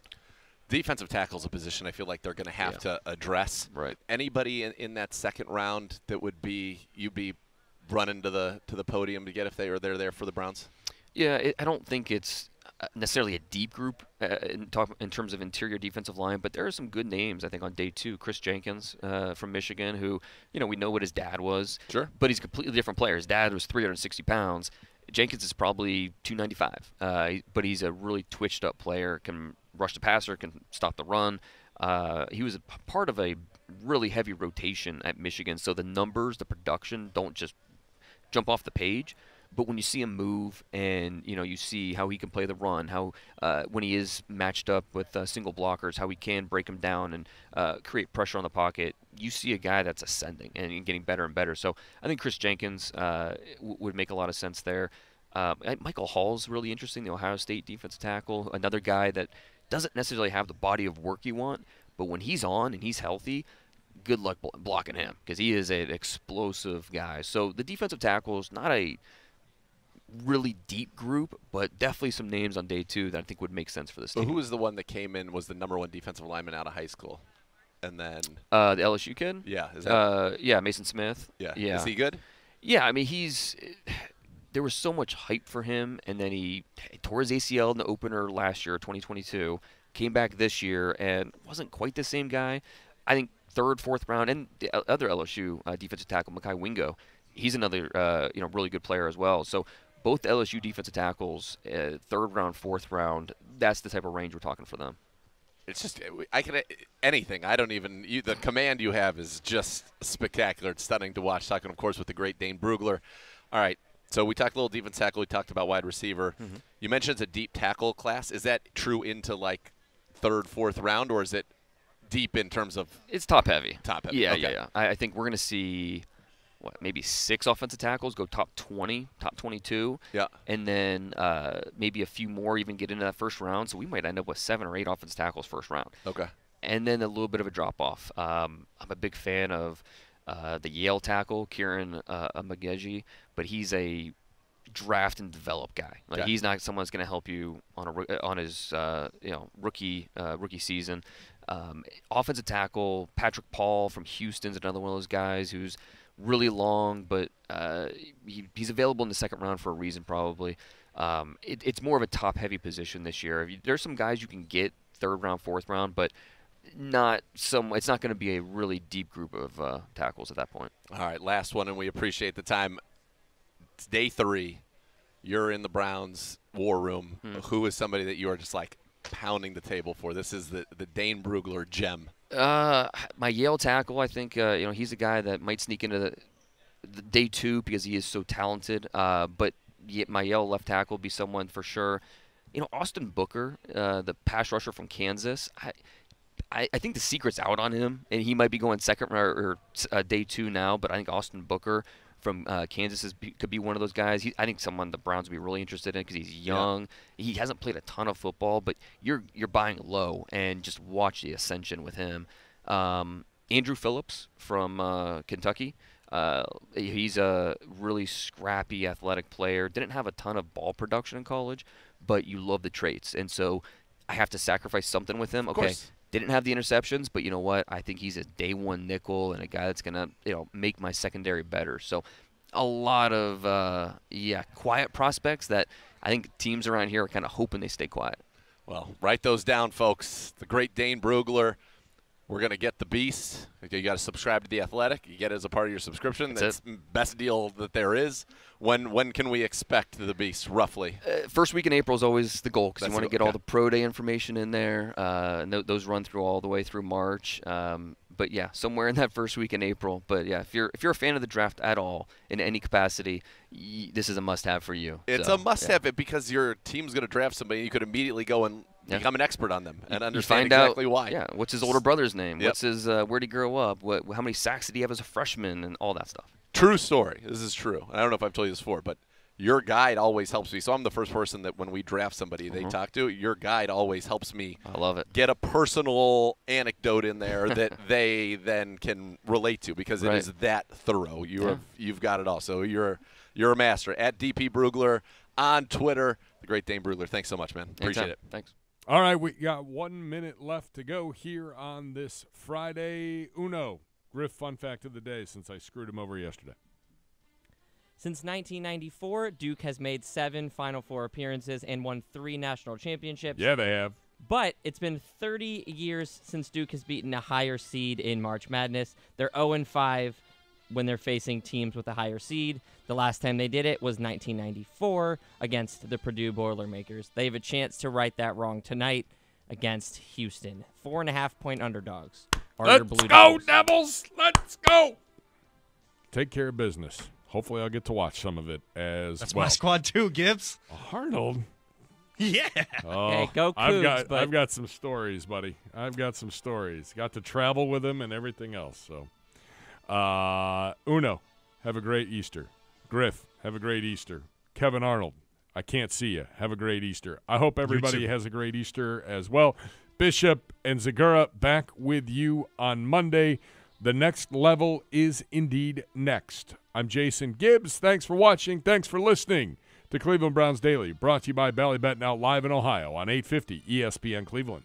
Defensive tackle's a position I feel like they're going to have to address. Right. Anybody in, in that second round that would be you'd be running to the to the podium to get if they are they're there for the Browns? Yeah, it, I don't think it's necessarily a deep group uh, in, talk, in terms of interior defensive line, but there are some good names. I think on day two, Kris Jenkins uh, from Michigan, who you know we know what his dad was. Sure. But he's a completely different player. His dad was 360 pounds. Jenkins is probably 295, uh, but he's a really twitched up player. Can rush the passer, can stop the run. Uh, he was a p- part of a really heavy rotation at Michigan, so the numbers, the production, don't just jump off the page. But when you see him move, and you know you see how he can play the run, how uh, when he is matched up with uh, single blockers, how he can break them down and uh, create pressure on the pocket, you see a guy that's ascending and getting better and better. So I think Kris Jenkins uh, would make a lot of sense there. Um, I- Michael Hall's really interesting, the Ohio State defensive tackle, another guy that doesn't necessarily have the body of work you want, but when he's on and he's healthy, good luck blocking him because he is an explosive guy. So the defensive tackles, not a really deep group, but definitely some names on day two that I think would make sense for this So team. who was the one that came in was the number one defensive lineman out of high school, and then Uh, the LSU kid. Yeah, is that- uh, yeah, Mason Smith. Yeah. yeah. Is he good? Yeah, I mean he's. There was so much hype for him, and then he tore his ACL in the opener last year, 2022. Came back this year and wasn't quite the same guy. I think third, fourth round, and the other LSU uh, defensive tackle, Mekhi Wingo, he's another uh, you know really good player as well. So both LSU defensive tackles, uh, third round, fourth round, that's the type of range we're talking for them. It's just I can anything. I don't even you, the command you have is just spectacular. It's stunning to watch. Talking, of course, with the great Dane Brugler. All right, so we talked a little defense tackle. We talked about wide receiver. Mm-hmm. You mentioned it's a deep tackle class. Is that true into like third, fourth round, or is it deep in terms of It's top heavy. Top heavy. Yeah, okay. yeah, yeah. I, I think we're going to see what maybe six offensive tackles go top 20, top 22. Yeah. And then uh, maybe a few more even get into that first round. So we might end up with seven or eight offensive tackles first round. Okay. And then a little bit of a drop off. Um, I'm a big fan of uh, the Yale tackle, Kiran uh, Amegadjie, but he's a draft and develop guy. Like he's not someone that's going to help you on a on his uh, you know rookie uh, rookie season. Um, offensive tackle Patrick Paul from Houston's another one of those guys who's really long, but uh, he, he's available in the second round for a reason, probably. Um, it, it's more of a top-heavy position this year. There's some guys you can get third round, fourth round, but not some. It's not going to be a really deep group of uh, tackles at that point. All right, last one, and we appreciate the time. It's day three. You're in the Browns war room. Hmm. Who is somebody that you are just like pounding the table for? This is the the Dane Brugler gem. Uh, my Yale tackle, I think, uh, you know, he's a guy that might sneak into the, the day two because he is so talented. Uh, but my Yale left tackle would be someone for sure. You know, Austin Booker, uh, the pass rusher from Kansas. I, I, I think the secret's out on him, and he might be going second or, or uh, day two now. But I think Austin Booker from uh, Kansas is, could be one of those guys. He, I think someone the Browns would be really interested in because he's young. He hasn't played a ton of football, but you're you're buying low and just watch the ascension with him. Um, Andru Phillips from uh, Kentucky. Uh, he's a really scrappy, athletic player. Didn't have a ton of ball production in college, but you love the traits, and so I have to sacrifice something with him. Of okay, course. Didn't have the interceptions, but you know what? I think he's a day one nickel and a guy that's gonna you know make my secondary better. So a lot of uh, yeah quiet prospects that I think teams around here are kind of hoping they stay quiet. Well, write those down, folks. The great Dane Brugler. We're gonna get the beast. You got to subscribe to the Athletic. You get it as a part of your subscription. That's That's best deal that there is. When when can we expect the beast roughly? Uh, first week in April is always the goal because you want to get goal, all the pro day information in there. Uh, and th- those run through all the way through March. Um, but yeah, somewhere in that first week in April. But yeah, if you're if you're a fan of the draft at all in any capacity, y- this is a must-have for you. It's So, a must yeah. have it because your team's going to draft somebody. You could immediately go and Yeah. become an expert on them and You understand find exactly out, why. Yeah, what's his older brother's name? Yep. What's his? Uh, where would he grow up? What? How many sacks did he have as a freshman? And all that stuff. True story. This is true. I don't know if I've told you this before, but your guide always helps me. So I'm the first person that when we draft somebody, they Mhm. talk to. Your guide always helps me. I love it. Get a personal anecdote in there that they then can relate to because it Right. is that thorough. You Yeah. have you've got it all. So you're you're a master at DP Brugler on Twitter. The great Dane Brugler. Thanks so much, man. Appreciate Anytime. it. Thanks. All right, we got one minute left to go here on this Friday. Uno, Griff fun fact of the day since I screwed him over yesterday. Since 1994, Duke has made seven Final Four appearances and won three national championships. Yeah, they have. But it's been 30 years since Duke has beaten a higher seed in March Madness. They're 0 5 when they're facing teams with a higher seed. The last time they did it was 1994 against the Purdue Boilermakers. They have a chance to right that wrong tonight against Houston. Four and a half point underdogs. Are Let's Blue go, Devils. Devils! Let's go! Take care of business. Hopefully, I'll get to watch some of it as That's well. my squad too, Gibbs. Arnold. Yeah. Oh, Hey, go I've got but- I've got some stories, buddy. I've got some stories. Got to travel with him and everything else. So, uh, Uno, have a great Easter. Griff, have a great Easter. Kevin Arnold, I can't see you. Have a great Easter. I hope everybody has a great Easter as well. Bishop and Zegura back with you on Monday. The next level is indeed next. I'm Jason Gibbs. Thanks for watching. Thanks for listening to Cleveland Browns Daily, brought to you by Bally Bet now live in Ohio on 850 ESPN Cleveland.